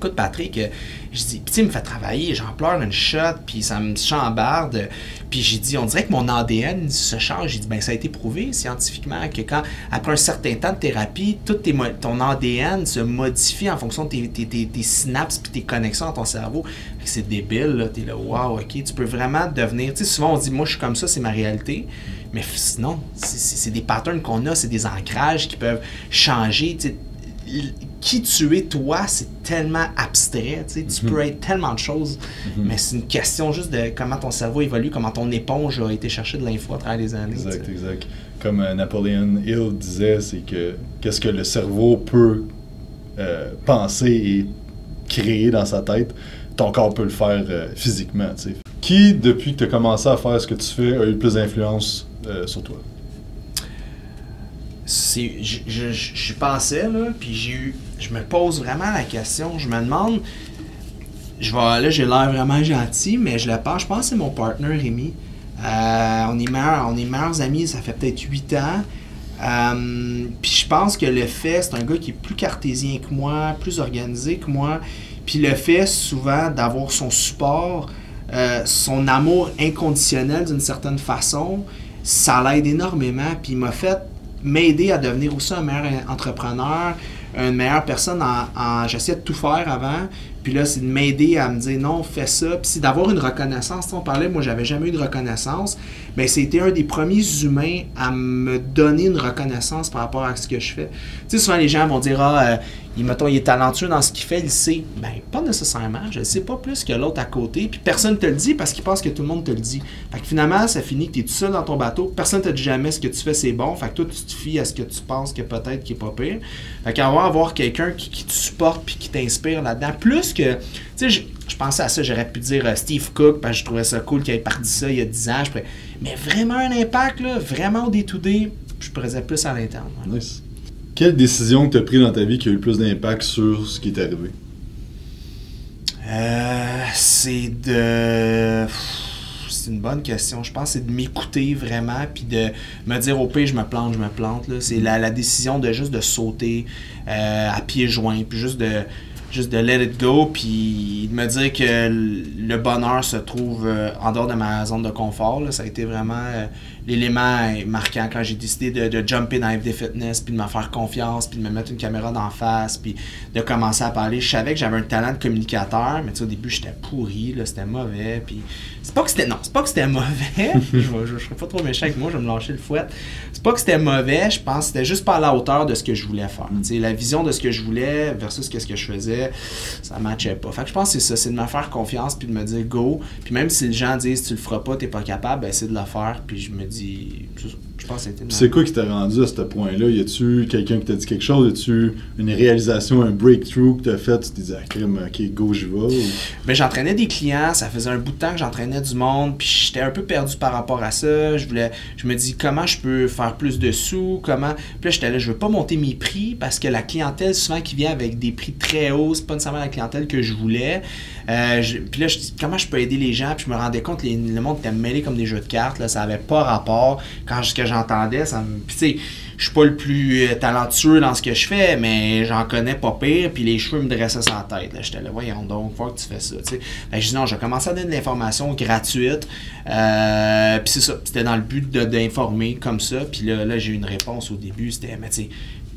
écoute Patrick, euh, je dis, puis il me fait travailler, j'en pleure une shot, puis ça me chambarde. Puis j'ai dit, on dirait que mon ADN se change. J'ai dit, ben ça a été prouvé scientifiquement que quand, après un certain temps de thérapie, tout ton ADN se modifie en fonction de tes, synapses puis tes connexions dans ton cerveau. C'est débile, là. T'es là, wow, ok, tu peux vraiment devenir. Tu sais, souvent on dit, moi je suis comme ça, c'est ma réalité. Mais sinon, c'est des patterns qu'on a, c'est des ancrages qui peuvent changer. Tu qui tu es, toi, c'est tellement abstrait. Tu, sais, mhm. peux être tellement de choses, mhm. mais c'est une question juste de comment ton cerveau évolue, comment ton éponge a été chercher de l'info à travers les années. Exact, exact. Comme euh, Napoleon Hill disait, c'est que qu'est-ce que le cerveau peut euh, penser et créer dans sa tête, ton corps peut le faire euh, physiquement. Tu sais. Qui, depuis que tu as commencé à faire ce que tu fais, a eu plus d'influence sur toi? C'est je, je, pensais là puis j'ai eu je me pose vraiment la question. Je me demande je vais là j'ai l'air vraiment gentil mais je le pense je pense que c'est mon partner Rémi. Euh, on est meilleurs on est meilleurs amis ça fait peut-être 8 ans. Euh, puis je pense que le fait c'est un gars qui est plus cartésien que moi plus organisé que moi. Puis le fait souvent d'avoir son support euh, son amour inconditionnel d'une certaine façon ça l'aide énormément puis il m'a fait m'aider à devenir aussi un meilleur entrepreneur, une meilleure personne en, j'essaie de tout faire avant. Puis là c'est de m'aider à me dire non fais ça. Puis c'est d'avoir une reconnaissance. On parlait moi j'avais jamais eu de reconnaissance mais c'était un des premiers humains à me donner une reconnaissance par rapport à ce que je fais tu sais souvent les gens vont dire ah euh, il, mettons, il est talentueux dans ce qu'il fait, il sait. Ben, pas nécessairement. Je ne sais pas plus que l'autre à côté. Puis personne ne te le dit parce qu'il pense que tout le monde te le dit. Fait que finalement, ça finit que tu es tout seul dans ton bateau. Personne ne te dit jamais ce que tu fais, c'est bon. Fait que toi, tu te fies à ce que tu penses que peut-être qui est pas pire. Fait qu'avoir avoir quelqu'un qui, te supporte puis qui t'inspire là-dedans. Plus que, tu sais, je, pensais à ça, j'aurais pu dire euh, Steve Cook parce que je trouvais ça cool qu'il ait parti ça il y a 10 ans. mais vraiment un impact, là, vraiment au day-to-day, je pourrais plus à l'interne. Nice. Quelle décision que tu as prise dans ta vie qui a eu le plus d'impact sur ce qui est arrivé? Euh, c'est de. C'est une bonne question. Je pense que c'est de m'écouter vraiment, puis de me dire au pire, je me plante, je me plante. C'est la, décision de juste de sauter euh, à pieds joints, puis juste de, juste de let it go, puis de me dire que le bonheur se trouve euh, en dehors de ma zone de confort. Ça a été vraiment l'élément marquant quand j'ai décidé de, de, jumper dans FD Fitness, puis de me faire confiance, puis de me mettre une caméra d'en face, puis de commencer à parler. Je savais que j'avais un talent de communicateur, mais au début, j'étais pourri, c'était mauvais, puis c'est pas que c'était... Non, c'est pas que c'était mauvais, je, je, serais pas trop méchant avec moi, je vais me lâcher le fouet. C'est pas que c'était mauvais, je pense que c'était juste pas à la hauteur de ce que je voulais faire. Mm. La vision de ce que je voulais versus ce que je faisais, ça matchait pas. Fait que je pense que c'est ça, c'est de me faire confiance, puis de me dire go, puis même si les gens disent tu le feras pas, t'es pas capable, ben c'est de le faire, puis je me dis je pense que C'est quoi qui t'a rendu à ce point-là? Y a-tu quelqu'un qui t'a dit quelque chose? Y a-tu une réalisation, un breakthrough que t'as fait? Tu te disais, ah, crème, ok, go, je vais? Ben, j'entraînais des clients, ça faisait un bout de temps que j'entraînais du monde, puis j'étais un peu perdu par rapport à ça. Je voulais, je me dis, comment je peux faire plus de sous? Comment? Puis là, j'étais là, je veux pas monter mes prix parce que la clientèle, souvent, qui vient avec des prix très hauts, c'est pas nécessairement la clientèle que je voulais. Euh, puis là, je dis, comment je peux aider les gens? Puis je me rendais compte que le monde était mêlé comme des jeux de cartes, là, ça avait pas rapport. Quand ce que j'entendais, ça me. Puis tu sais, je suis pas le plus euh, talentueux dans ce que je fais, mais j'en connais pas pire, puis les cheveux me dressaient sans tête. J'étais là, voyons donc, faut que tu fais ça. sais. je dis non, j'ai commencé à donner de l'information gratuite. Euh, puis c'est ça, c'était dans le but d'informer comme ça. Puis là, là j'ai eu une réponse au début, c'était, mais tu sais,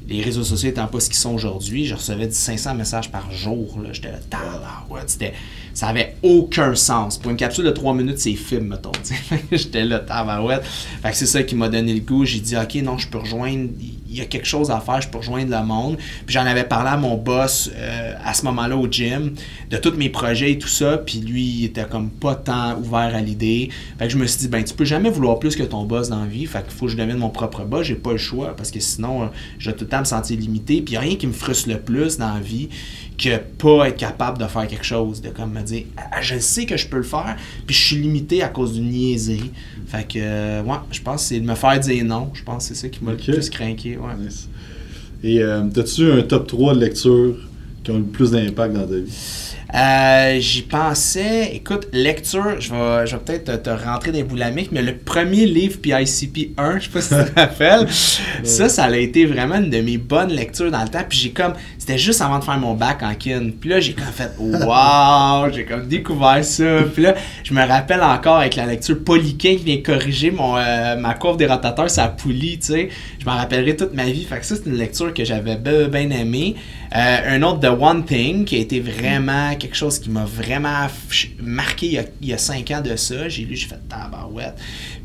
les réseaux sociaux étant pas ce qu'ils sont aujourd'hui, je recevais 500 messages par jour. J'étais là, ouais, ça avait aucun sens. Pour une capsule de 3 minutes, c'est film, mettons. J'étais là, tabarouette. Fait que c'est ça qui m'a donné le goût. J'ai dit, OK, non, je peux rejoindre il y a quelque chose à faire, je peux rejoindre le monde. Puis j'en avais parlé à mon boss euh, à ce moment-là au gym, de tous mes projets et tout ça, puis lui, il était comme pas tant ouvert à l'idée. Fait que je me suis dit, ben tu peux jamais vouloir plus que ton boss dans la vie, fait qu'il faut que je devienne mon propre boss, j'ai pas le choix, parce que sinon, euh, je vais tout le temps me sentir limité. Puis n'y a rien qui me frustre le plus dans la vie que pas être capable de faire quelque chose, de comme me dire, ah, je sais que je peux le faire, puis je suis limité à cause d'une niaiserie. Fait que, euh, ouais, je pense que c'est de me faire dire non. Je pense que c'est ça qui m'a le plus craqué. Ouais. Et euh, as-tu un top 3 de lecture qui ont eu plus d'impact dans ta vie? Euh, J'y pensais. Écoute, lecture, je vais, je vais peut-être te, te rentrer des boulamiques, mais le premier livre PICP 1, je sais pas si tu te rappelles, ça, ça a été vraiment une de mes bonnes lectures dans le temps. Puis j'ai comme, c'était juste avant de faire mon bac en kin. Puis là, j'ai comme fait, wow, j'ai comme découvert ça. Puis là, je me rappelle encore avec la lecture Polyquin qui vient corriger mon, euh, ma courbe des rotateurs, sa poulie, tu sais. Je m'en rappellerai toute ma vie. Fait que ça, c'est une lecture que j'avais bien aimée. Euh, un autre, The One Thing, qui a été vraiment quelque chose qui m'a vraiment marqué il y, a, il y, a, cinq ans de ça. J'ai lu, j'ai fait tabarouette.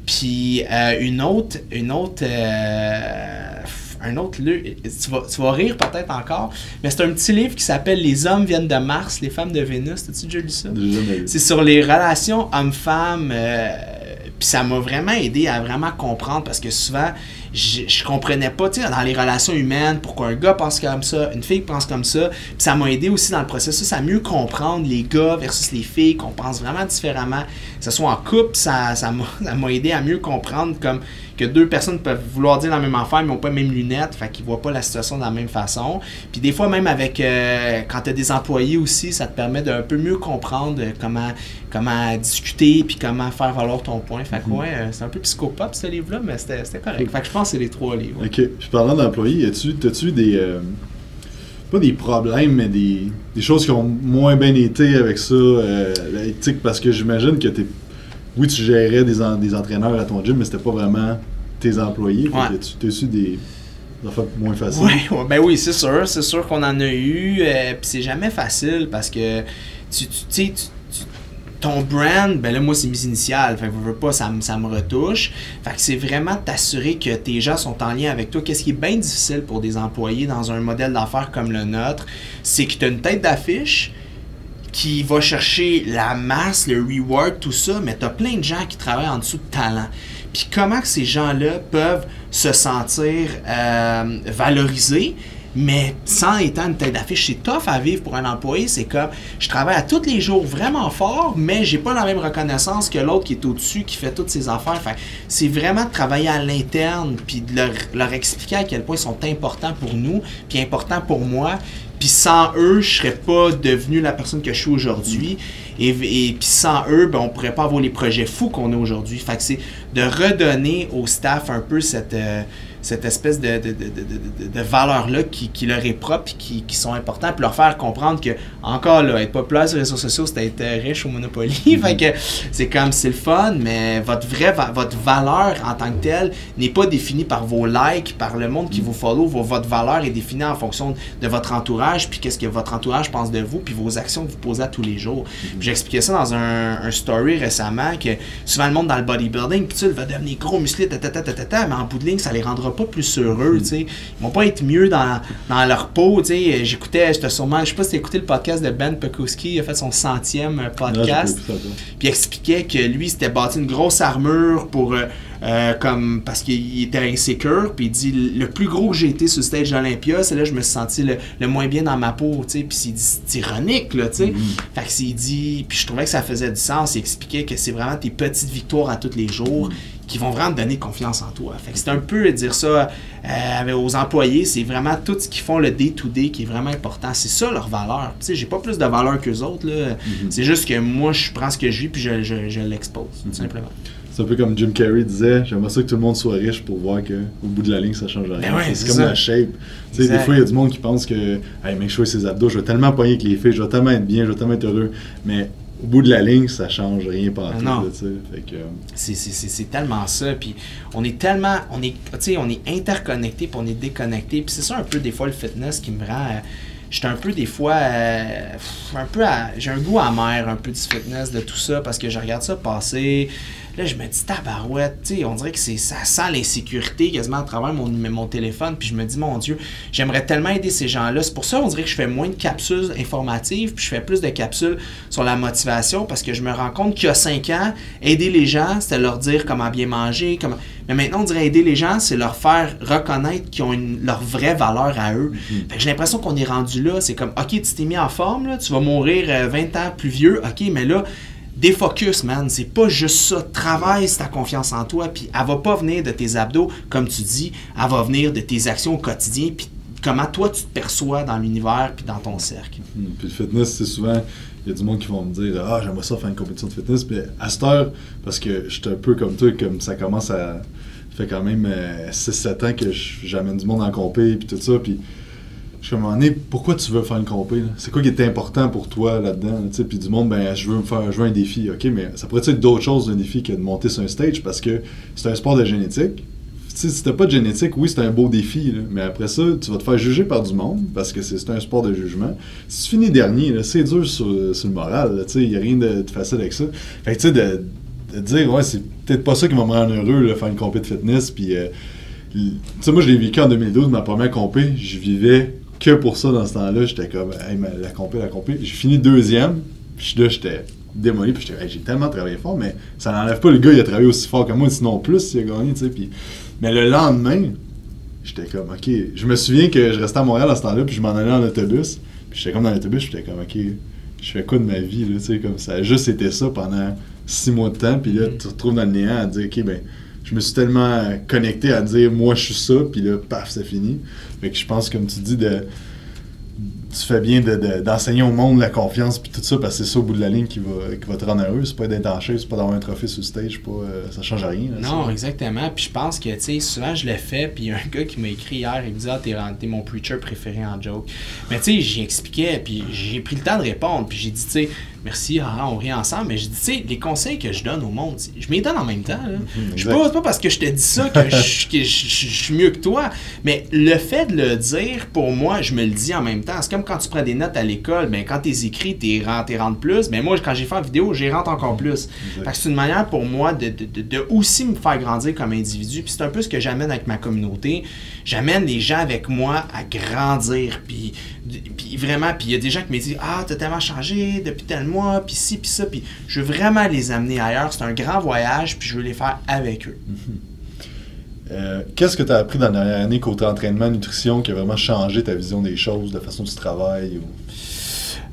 Puis euh, une autre, une autre, un autre livre, tu vas, tu vas rire peut-être encore, mais c'est un petit livre qui s'appelle Les hommes viennent de Mars, les femmes de Vénus. T'as-tu déjà lu ça? C'est sur les relations hommes-femmes. Euh, puis ça m'a vraiment aidé à vraiment comprendre parce que souvent, je, je comprenais pas, tu sais, dans les relations humaines, pourquoi un gars pense comme ça, une fille pense comme ça. Puis ça m'a aidé aussi dans le processus à mieux comprendre les gars versus les filles, qu'on pense vraiment différemment. Que ce soit en couple, ça, ça m'a aidé à mieux comprendre comme que deux personnes peuvent vouloir dire la même affaire, mais n'ont pas les mêmes lunettes, fait qu'ils voient pas la situation de la même façon. Puis des fois, même avec euh, quand tu as des employés aussi, ça te permet d'un peu mieux comprendre comment, comment discuter puis comment faire valoir ton point. Fait que, ouais, c'est un peu psychopop ce livre-là, mais c'était correct. Fait que je pense que c'est les trois livres. Ok. Puis parlant d'employés, as-tu des. Euh, pas des problèmes, mais des, des, choses qui ont moins bien été avec ça, euh, l'éthique, parce que j'imagine que tu oui, tu gérais des, en, des entraîneurs à ton gym, mais c'était pas vraiment tes employés. Ouais. Tu as su des, des affaires moins faciles. Ouais, ouais, ben oui, c'est sûr. C'est sûr qu'on en a eu. Euh, Puis c'est jamais facile parce que tu sais, ton brand, ben là, moi, c'est mes initiales. Fait que je veux pas, ça, ça me retouche. Fait que c'est vraiment t'assurer que tes gens sont en lien avec toi. Qu'est-ce qui est bien difficile pour des employés dans un modèle d'affaires comme le nôtre, c'est que tu as une tête d'affiche qui va chercher la masse, le reward, tout ça, mais tu as plein de gens qui travaillent en dessous de talent. Puis comment ces gens-là peuvent se sentir euh, valorisés, mais sans étant une tête d'affiche, c'est tough à vivre pour un employé. C'est comme, je travaille à tous les jours vraiment fort, mais j'ai pas la même reconnaissance que l'autre qui est au-dessus, qui fait toutes ses affaires. Fait c'est vraiment de travailler à l'interne, puis de leur, leur expliquer à quel point ils sont importants pour nous, puis importants pour moi. Puis sans eux, je serais pas devenu la personne que je suis aujourd'hui. Et, puis sans eux, ben, on pourrait pas avoir les projets fous qu'on a aujourd'hui. Fait c'est de redonner au staff un peu cette, euh, cette espèce de, de, de, de valeur-là qui, qui, leur est propre et qui, qui, sont importantes, puis leur faire comprendre que, encore là, être populaire sur les réseaux sociaux, c'est être riche au Monopoly. fait que c'est comme, c'est le fun, mais votre vraie votre valeur en tant que telle n'est pas définie par vos likes, par le monde qui vous follow. Votre valeur est définie en fonction de votre entourage, puis qu'est-ce que votre entourage pense de vous, puis vos actions que vous posez à tous les jours. J'expliquais ça dans un, un, story récemment, que souvent le monde dans le bodybuilding, puis tu va devenir gros musclé, mais en bout de ligne, ça les rendra pas plus heureux, tu sais. Ils vont pas être mieux dans, dans leur peau, tu sais. J'écoutais, j'étais sûrement, je sais pas si t'as écouté le podcast de Ben Pekowski, il a fait son centième podcast. Ouais, puis il expliquait que lui, s'était bâti une grosse armure pour... Euh, euh, comme parce qu'il était insécure puis il dit le plus gros que j'ai été sur le stage d'Olympia c'est là que je me suis senti le, le, moins bien dans ma peau tu sais puis c'est ironique là tu sais mm -hmm. fait que c'est dit puis je trouvais que ça faisait du sens il expliquait que c'est vraiment tes petites victoires à tous les jours mm. Qui vont vraiment te donner confiance en toi fait que c'est un peu dire ça euh, aux employés c'est vraiment tout ce qu'ils font le day to day qui est vraiment important c'est ça leur valeur tu sais j'ai pas plus de valeur que autres là mm -hmm. c'est juste que moi je prends ce que je vis puis je, je, je l'expose tout simplement c'est un peu comme Jim Carrey disait, j'aimerais ça que tout le monde soit riche pour voir qu'au bout de la ligne, ça change rien. Ouais, c'est comme ça. la shape. Tu sais, des fois, il y a du monde qui pense que, hey, mec, je ses abdos, je vais tellement pogner avec les filles, je vais tellement être bien, je vais tellement être heureux. Mais au bout de la ligne, ça change rien par fait que... C'est tellement ça. Puis on est tellement, on est, on est interconnecté, puis on est déconnecté. Puis c'est ça un peu des fois le fitness qui me rend. Euh, j'étais un peu des fois euh, un peu j'ai un goût amer un peu du fitness de tout ça parce que je regarde ça passer là je me dis tabarouette tu sais on dirait que c'est ça sent l'insécurité quasiment à travers mon, mon téléphone puis je me dis mon dieu j'aimerais tellement aider ces gens là c'est pour ça on dirait que je fais moins de capsules informatives puis je fais plus de capsules sur la motivation parce que je me rends compte qu'il y a cinq ans aider les gens c'était leur dire comment bien manger comment mais maintenant on dirait aider les gens c'est leur faire reconnaître qu'ils ont une, leur vraie valeur à eux mm -hmm. j'ai l'impression qu'on est rendu là, c'est comme, OK, tu t'es mis en forme, là, tu vas mourir euh, 20 ans plus vieux, OK, mais là, défocus, man. C'est pas juste ça. Travaille ta confiance en toi, puis elle va pas venir de tes abdos, comme tu dis, elle va venir de tes actions au quotidien, puis comment toi tu te perçois dans l'univers puis dans ton cercle. Hmm, puis le fitness, c'est souvent, il y a du monde qui vont me dire Ah, j'aimerais ça faire une compétition de fitness. Puis à cette heure, parce que je suis un peu comme toi, comme ça commence à. Fait quand même 6-7 euh, ans que j'amène du monde en compé, puis tout ça. Puis je suis comme, pourquoi tu veux faire une compé? C'est quoi qui est important pour toi là-dedans? Puis du monde, ben, je veux me faire jouer un défi. OK, mais ça pourrait être d'autres choses d'un défi que de monter sur un stage parce que c'est un sport de génétique si t'as pas de génétique, oui, c'est un beau défi, mais après ça, tu vas te faire juger par du monde, parce que c'est un sport de jugement. Si tu finis dernier, c'est dur sur, le moral, il n'y a rien de, facile avec ça. Fait que tu sais, de, dire, ouais, c'est peut-être pas ça qui va me rendre heureux, là, faire une compé de fitness, puis... Euh, tu sais, moi, je l'ai vécu en 2012, ma première compé, je vivais que pour ça dans ce temps-là. J'étais comme, hey, la compé, la compé. J'ai fini deuxième, puis là, j'étais démoli, puis j'étais, j'ai tellement travaillé fort, mais ça n'enlève pas le gars, il a travaillé aussi fort que moi, sinon plus, il a gagné, tu sais, puis mais le lendemain, j'étais comme, OK. Je me souviens que je restais à Montréal à ce temps-là, puis je m'en allais en autobus. Puis j'étais comme dans l'autobus, j'étais comme, OK, je fais quoi de ma vie, là, tu sais, comme ça juste été ça pendant six mois de temps. Puis là, tu te retrouves dans le néant à dire, OK, ben, je me suis tellement connecté à dire, moi, je suis ça, puis là, paf, c'est fini. Fait que je pense, comme tu dis, de tu fais bien d'enseigner au monde la confiance puis tout ça, parce que c'est ça au bout de la ligne qui va, qui va te rendre heureux. C'est pas d'être en c'est pas d'avoir un trophée sur le stage, pas, euh, ça change rien. non, exactement. Puis je pense que, tu sais, souvent je l'ai fait, puis il y a un gars qui m'a écrit hier, il me dit Ah, t'es mon preacher préféré en joke. Mais tu sais, j'y expliquais, puis j'ai pris le temps de répondre, puis j'ai dit, tu sais, merci, on rit ensemble. Mais je dis, tu sais, les conseils que je donne au monde, je m'y donne en même temps. Mhm, je pas, pas parce que je te dis ça que, je, suis mieux que toi, mais le fait de le dire, pour moi, je me le dis en même temps. C'est comme quand tu prends des notes à l'école, ben, quand tu écris, tu rentres, rentres plus. Mais moi, quand j'ai fait en vidéo, j'y rentre encore plus. c'est une manière pour moi de, de, aussi me faire grandir comme individu. Puis c'est un peu ce que j'amène avec ma communauté. J'amène les gens avec moi à grandir. Puis, puis vraiment, puis il y a des gens qui me disent Ah, t'as tellement changé depuis tellement moi, puis ci, puis ça, puis je veux vraiment les amener ailleurs. C'est un grand voyage, puis je veux les faire avec eux. Mhm. Euh, qu'est-ce que tu as appris dans la dernière année côté entraînement, nutrition, qui a vraiment changé ta vision des choses, de la façon dont tu travailles?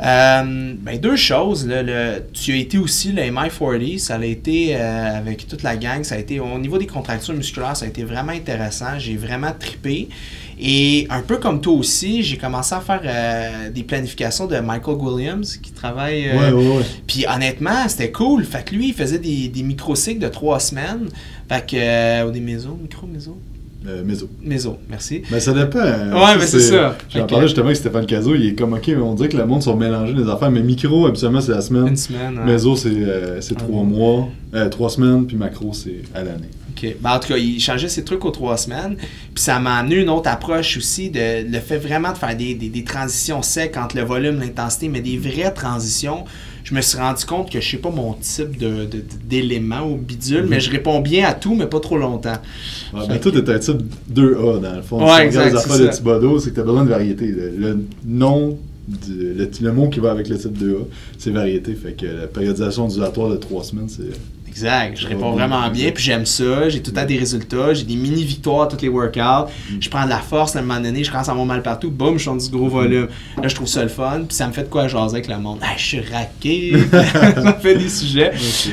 Euh, ben deux choses. le, tu as été aussi le MI40, ça a été euh, avec toute la gang, ça a été au niveau des contractures musculaires, ça a été vraiment intéressant. J'ai vraiment tripé. Et un peu comme toi aussi, j'ai commencé à faire euh, des planifications de Michael Williams qui travaille. ouais, ouais, ouais. Puis honnêtement, c'était cool. Fait que lui, il faisait des, des micro-cycles de trois semaines. Fait que. ou des mésos, micro-mésos. Euh, Méso. Méso, merci. Mais ça dépend. Hein. Ouais, mais c'est ça. J'en parlais justement avec Stéphane Cazot, il est comme, OK, on dirait que le monde sont mélangés les affaires, mais micro, habituellement, c'est la semaine. Une semaine. Méso, c'est euh, trois mois, euh, trois semaines, puis macro, c'est à l'année. OK. Ben, en tout cas, il changeait ses trucs aux trois semaines. Puis ça m'a amené une autre approche aussi, de, le fait vraiment de faire des, des, des transitions secs entre le volume, l'intensité, mais des vraies transitions je me suis rendu compte que je sais pas mon type de, d'élément au bidule, mhm. mais je réponds bien à tout, mais pas trop longtemps. Ouais, mais toi, t'es un type 2A dans le fond. Ouais, si exact, les affaires de Thibodeau, c'est que tu as besoin de variété. Le, nom, le, le, mot qui va avec le type 2A, c'est variété. Fait que la périodisation ondulatoire de trois semaines, c'est Exact. Je réponds vraiment bien, puis j'aime ça. J'ai tout temps des résultats. J'ai des mini-victoires tous les workouts. Mm. Je prends de la force à un moment donné, je commence à avoir mal partout. Boum, je sens du gros volume. Là, je trouve ça le fun. Puis ça me fait de quoi jaser avec le monde. je suis raqué. ça fait des sujets.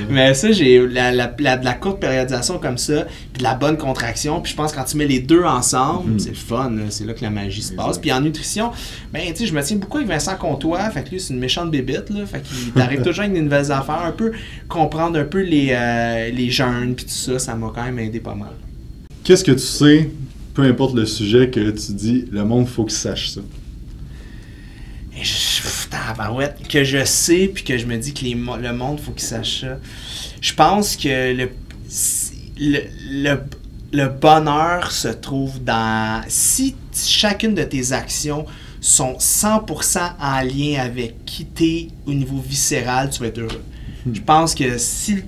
Mais ça, j'ai la, la, la, de la courte périodisation comme ça, puis de la bonne contraction. Puis je pense que quand tu mets les deux ensemble, mm. c'est le fun. C'est là que la magie se passe. Puis en nutrition, ben, tu sais, je me tiens beaucoup avec Vincent Comtois. Fait que lui, c'est une méchante bébite. Là. Fait qu'il t'arrive toujours avec des nouvelles affaires. Un peu comprendre un peu les euh, les, jeunes, puis tout ça, ça m'a quand même aidé pas mal. Qu'est-ce que tu sais, peu importe le sujet, que tu dis, le monde, faut qu'il sache ça? que je sais, puis que je me dis que le monde, faut qu'il sache ça. Je pense que le, le, le, bonheur se trouve dans... Si chacune de tes actions sont 100% en lien avec qui t'es au niveau viscéral, tu vas être heureux. Hmm. Je pense que si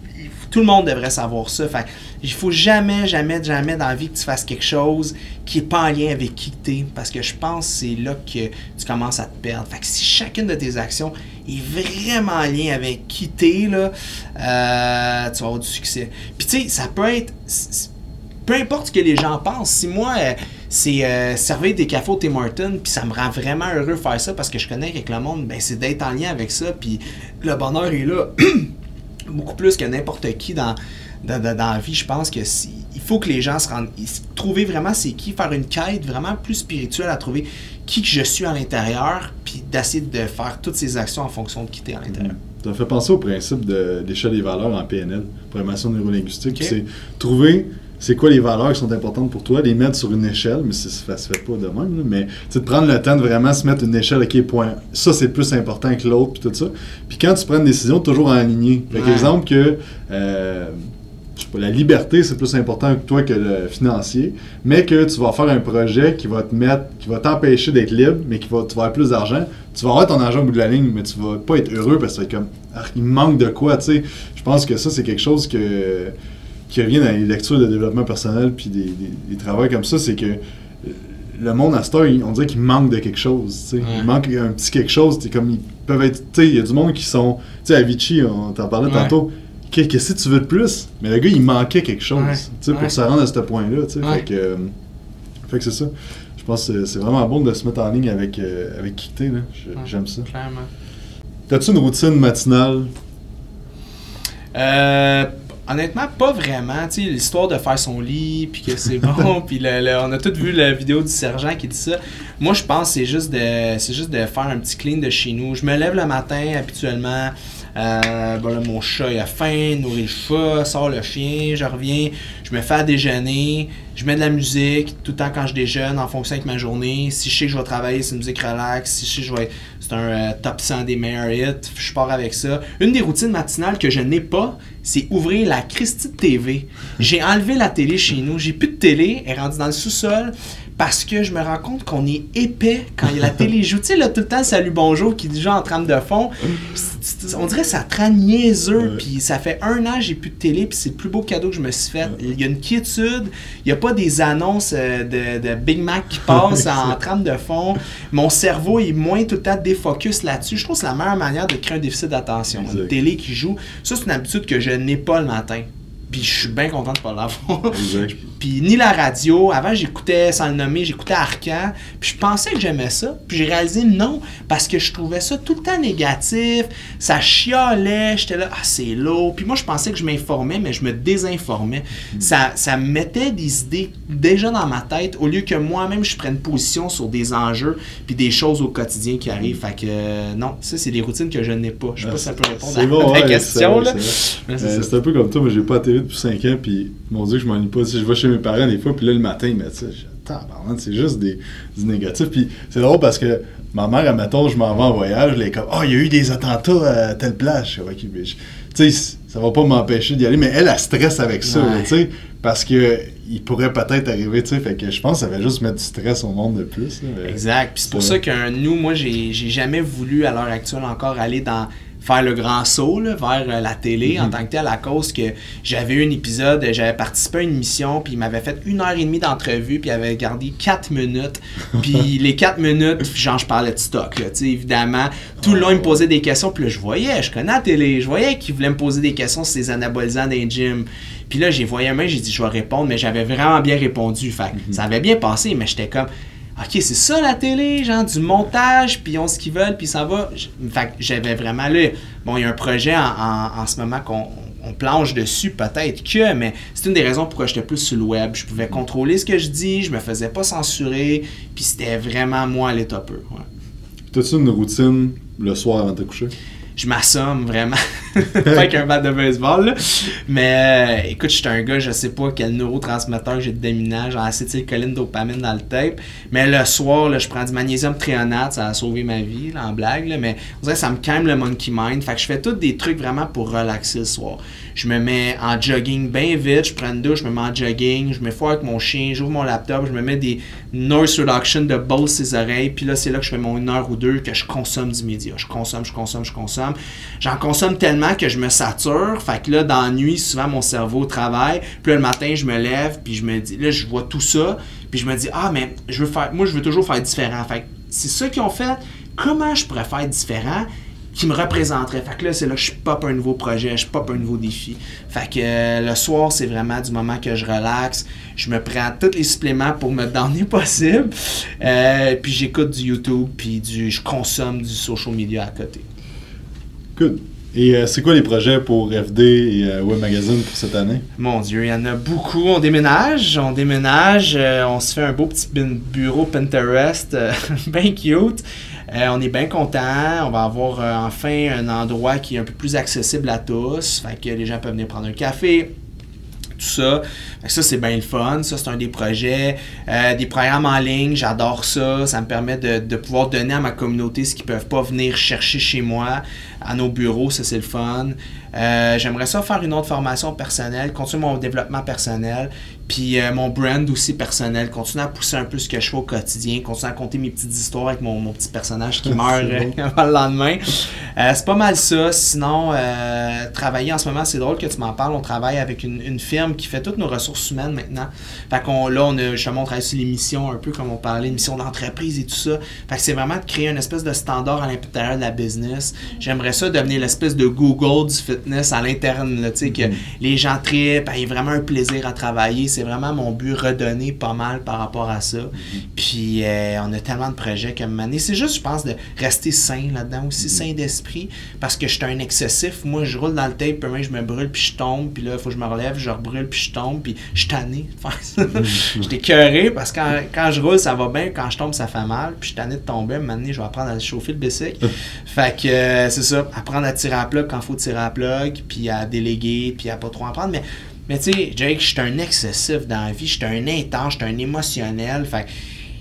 tout le monde devrait savoir ça. Fait il faut jamais, jamais, jamais dans la vie que tu fasses quelque chose qui n'est pas en lien avec qui tu es. Parce que je pense que c'est là que tu commences à te perdre. Fait si chacune de tes actions est vraiment en lien avec qui tu es, là, euh, tu vas avoir du succès. Puis tu sais, ça peut être. Peu importe ce que les gens pensent. Si moi, euh, c'est euh, servir des cafés au Tim puis ça me rend vraiment heureux de faire ça parce que je connais avec le monde, ben c'est d'être en lien avec ça, puis le bonheur est là. beaucoup plus que n'importe qui dans, dans, la vie. Je pense que si, faut que les gens se rendent. Trouver vraiment c'est qui, faire une quête vraiment plus spirituelle à trouver qui que je suis à l'intérieur, puis d'essayer de faire toutes ces actions en fonction de qui t'es à l'intérieur. Ça me fait penser au principe de- d'échelle des valeurs en PNL, programmation neurolinguistique. Ok. C'est trouver c'est quoi les valeurs qui sont importantes pour toi, les mettre sur une échelle, mais ça se fait pas de même. là, mais de prendre le temps de vraiment se mettre une échelle, ok, point. Ça, c'est plus important que l'autre, puis tout ça. Puis quand tu prends une décision, toujours en aligné. Fait Ouais. exemple que. euh, je sais pas, la liberté, c'est plus important que toi que le financier, mais que tu vas faire un projet qui va te mettre, qui va t'empêcher d'être libre, mais qui va, tu vas avoir plus d'argent. Tu vas avoir ton argent au bout de la ligne, mais tu vas pas être heureux parce que comme, Ah, il manque de quoi, tu sais. Je pense que ça, c'est quelque chose que, qui revient dans les lectures de développement personnel puis des, des, des travaux comme ça, c'est que euh, le monde à cette heure, on dirait qu'il manque de quelque chose. Ouais. Il manque un petit quelque chose, comme, ils peuvent être, il y a du monde qui sont, tu sais, Avicii, on t'en parlait Ouais. tantôt, Qu'est- Qu'est-ce que tu veux de plus? Mais le gars, il manquait quelque chose Ouais, pour se rendre à ce point-là. Fait que, euh, fait que c'est ça. Je pense que c'est- vraiment bon de se mettre en ligne avec, euh, avec qui t'es. J'aime ça. Clairement. T'as-tu une routine matinale? Euh, honnêtement, pas vraiment. Tu sais, l'histoire de faire son lit, puis que c'est bon, puis on a tous vu la vidéo du sergent qui dit ça. Moi, je pense que c'est juste de, c'est juste de faire un petit clean de chez nous. Je me lève le matin habituellement. Euh, bon, là, mon chat il a faim, nourrit le chat, sort le chien, je reviens, je me fais à déjeuner, je mets de la musique tout le temps quand je déjeune en fonction avec ma journée. Si je sais que je vais travailler, c'est une musique relax. Si je sais que je vais c'est un euh, top 100 des meilleurs hits, je pars avec ça. Une des routines matinales que je n'ai pas, c'est ouvrir la Christie TV. J'ai enlevé la télé chez nous, j'ai plus de télé, elle est rendue dans le sous-sol parce que je me rends compte qu'on est épais quand la télé joue. Tu sais, là, tout le temps, salut, bonjour, qui est déjà en trame de fond. C'est- On dirait que ça rend niaiseux, puis ça fait un an, j'ai plus de télé, puis c'est le plus beau cadeau que je me suis fait. Il y a une quiétude, il n'y a pas des annonces euh, de, de Big Mac qui passent en trame de fond. Mon cerveau est moins tout le temps défocus là-dessus. Je trouve que c'est la meilleure manière de créer un déficit d'attention. Une télé qui joue, ça, c'est une habitude que je n'ai pas le matin. Puis je suis bien content de pas l'avoir. Puis ni la radio. Avant, j'écoutais, sans le nommer, j'écoutais Arcan. Puis je pensais que j'aimais ça. Puis j'ai réalisé non, parce que je trouvais ça tout le temps négatif. Ça chialait. J'étais là, ah, c'est lourd. Puis moi, je pensais que je m'informais, mais je me désinformais. Ça, ça me mettait des idées déjà dans ma tête au lieu que moi-même, je prenne position sur des enjeux puis des choses au quotidien qui arrivent. Fait que euh, non, ça, c'est des routines que je n'ai pas. Je sais pas si ça peut répondre à bon, ta ouais, question. c'est là. c'est Euh, ça. C'est un peu comme toi, moi j'ai pas télé depuis 5 ans, puis mon dieu, je m'ennuie pas. Si je vais chez mes parents des fois, puis là le matin, ils mettent ça. C'est juste des, du négatif. Puis c'est drôle parce que ma mère, admettons, je m'en vais en voyage, elle est comme, oh, il y a eu des attentats à telle je- tu sais, ça va pas m'empêcher d'y aller, mais elle, elle stresse avec ça, Ouais. tu sais, parce que il pourrait peut-être arriver, tu sais, fait que je pense que ça va juste mettre du stress au monde de plus. là, Exact. Puis c'est pour ça que nous, moi, j'ai jamais voulu à l'heure actuelle encore aller dans faire le grand saut là, vers euh, la télé en Mhm. tant que tel à cause que j'avais eu un épisode, euh, j'avais participé à une mission puis il m'avait fait une heure et demie d'entrevue puis il avait gardé quatre minutes. Puis les quatre minutes genre je parlais de stock là, tu sais évidemment. Tout le long il me posait des questions puis là je voyais je connais la télé je voyais qu'il voulait me poser des questions sur ces anabolisants d'un gym puis là j'ai voyé un main j'ai dit je vais répondre mais j'avais vraiment bien répondu. Fait que ça avait bien passé mais j'étais comme OK, c'est ça la télé, genre du montage, puis on ce qu'ils veulent, puis ça va. Fait que j'avais vraiment là. Bon, il y a un projet en, en- en ce moment qu'on on planche dessus, peut-être que, mais c'est une des raisons pourquoi j'étais plus sur le web. Je pouvais contrôler ce que je dis, je me faisais pas censurer, puis c'était vraiment moi l'état peu. ouais. T'as-tu une routine le soir avant de te coucher? je m'assomme vraiment. pas avec un bat de baseball, là. Mais euh, écoute, je suis un gars, je sais pas quel neurotransmetteur j'ai de déminage, genre acétylcholine, dopamine dans le tape. Mais le soir, là, je prends du magnésium thréonate, ça a sauvé ma vie, là, en blague. Là, mais on dirait que ça me calme le monkey mind. Fait que je fais tous des trucs vraiment pour relaxer le soir. Je me mets en jogging bien vite, je prends une douche, je me mets en jogging, je me fais avec mon chien, j'ouvre mon laptop, je me mets des noise reduction de Bose ses oreilles, puis là c'est là que je fais mon une heure ou deux que je consomme du média. Je consomme, je consomme, je consomme. J'en consomme tellement que je me sature, fait que là dans la nuit, souvent mon cerveau travaille, puis là le matin je me lève, puis je me dis, là je vois tout ça, puis je me dis, ah mais je veux faire, moi je veux toujours faire différent. Fait que c'est ça qu'ils ont fait, comment je pourrais faire différent qui me représenterait? Fait que là, c'est là je pop un nouveau projet, je pop un nouveau défi. Fait que euh, le soir, c'est vraiment du moment que je relaxe. Je me prends tous les suppléments pour me donner possible. Euh, puis j'écoute du YouTube, puis du, je consomme du social media à côté. Good. Et euh, c'est quoi les projets pour FD et euh, Web Magazine pour cette année? Mon Dieu, il y en a beaucoup. On déménage, on déménage, euh, on se fait un beau petit bureau Pinterest, bien cute. On est bien content. On va avoir enfin un endroit qui est un peu plus accessible à tous. Fait que les gens peuvent venir prendre un café. Ça. Ça, c'est bien le fun. Ça, c'est un des projets. Euh, des programmes en ligne, j'adore ça. Ça me permet de, de pouvoir donner à ma communauté ce qu'ils peuvent pas venir chercher chez moi, à nos bureaux. Ça, c'est le fun. Euh, J'aimerais ça faire une autre formation personnelle, continuer mon développement personnel, puis euh, mon brand aussi personnel, continuer à pousser un peu ce que je fais au quotidien, continuer à compter mes petites histoires avec mon, mon petit personnage qui C'est meurt euh, le lendemain. Euh, c'est pas mal ça. Sinon, travailler en ce moment, c'est drôle que tu m'en parles. On travaille avec une, une firme qui fait toutes nos ressources humaines maintenant. Fait qu'on là, on a, justement, on travaille sur l'émission, un peu comme on parlait, l'émission d'entreprise et tout ça. Fait que c'est vraiment de créer une espèce de standard à l'intérieur de la business. J'aimerais ça devenir l'espèce de Google du fitness à l'interne, tu sais, que les gens trippent, aient vraiment un plaisir à travailler. C'est vraiment mon but, redonner pas mal par rapport à ça. Puis euh, on a tellement de projets comme année. C'est juste, je pense, de rester sain là-dedans aussi, sain d'esprit, parce que je suis un excessif. Moi, je roule dans le tape, puis je me brûle, puis je tombe, puis là, il faut que je me relève, je rebrûle, puis je tombe, puis je suis tanné de faire ça. Je suis écœuré, parce que quand, quand je roule, ça va bien, quand je tombe, ça fait mal, puis je suis tanné de tomber. Maintenant, je vais apprendre à chauffer le bicycle. fait que euh, c'est ça, apprendre à tirer à plug quand il faut tirer à plug, puis à déléguer, puis à pas trop en prendre. Mais mais tu sais, Jake, je suis un excessif dans la vie, je suis un intense, je suis un émotionnel. Fait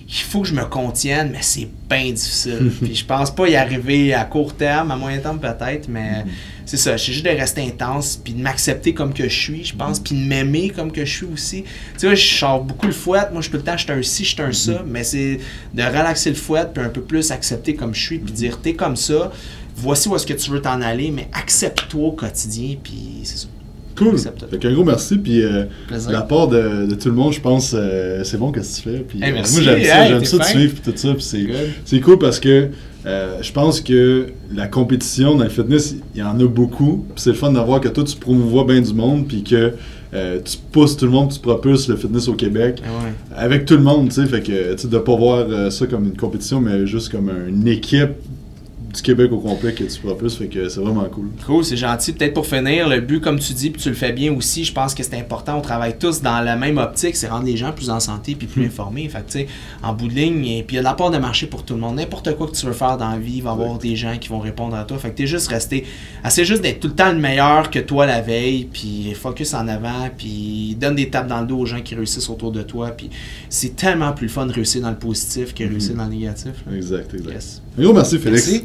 il faut que je me contienne, mais c'est bien difficile. Puis je pense pas y arriver à court terme, à moyen terme peut-être, mais c'est ça. C'est juste de rester intense, puis de m'accepter comme que je suis, je pense, puis de m'aimer comme que je suis aussi. Tu vois, je sors beaucoup le fouette. Moi, je tout le temps, je suis un ci, je suis un ça, mais c'est de relaxer le fouette, puis un peu plus accepter comme je suis, puis dire, t'es comme ça, voici où est-ce que tu veux t'en aller, mais accepte-toi au quotidien, puis c'est ça. Cool. Fait qu'un gros merci. Puis euh, de la part de, de tout le monde, je pense euh, c'est bon que tu fais. Puis, Hey, euh, merci. moi, j'aime ça, Hey, j'aime ça de suivre puis tout ça. Puis c'est, c'est cool parce que euh, je pense que la compétition dans le fitness, il y en a beaucoup. Puis c'est le fun d'avoir que toi, tu promouvois bien du monde. Puis que euh, tu pousses tout le monde, tu propulses le fitness au Québec. Ah ouais. Avec tout le monde, tu sais. Fait que, tu de pas voir ça comme une compétition, mais juste comme une équipe du Québec au complet que tu propulses. Fait que c'est vraiment cool. Cool, c'est gentil. Peut-être pour finir, le but, comme tu dis, puis tu le fais bien aussi, je pense que c'est important. On travaille tous dans la même optique, c'est rendre les gens plus en santé puis plus informés. Fait que, tu sais, en bout de ligne, et puis il y a de la part de marché pour tout le monde. N'importe quoi que tu veux faire dans la vie, il va y avoir des gens qui vont répondre à toi. Fait que t'es juste resté. Assez juste d'être tout le temps le meilleur que toi la veille, puis focus en avant, puis donne des tapes dans le dos aux gens qui réussissent autour de toi. Puis c'est tellement plus fun de réussir dans le positif que réussir dans le négatif. là. Exact, exact. Yes. Un gros merci, Félix.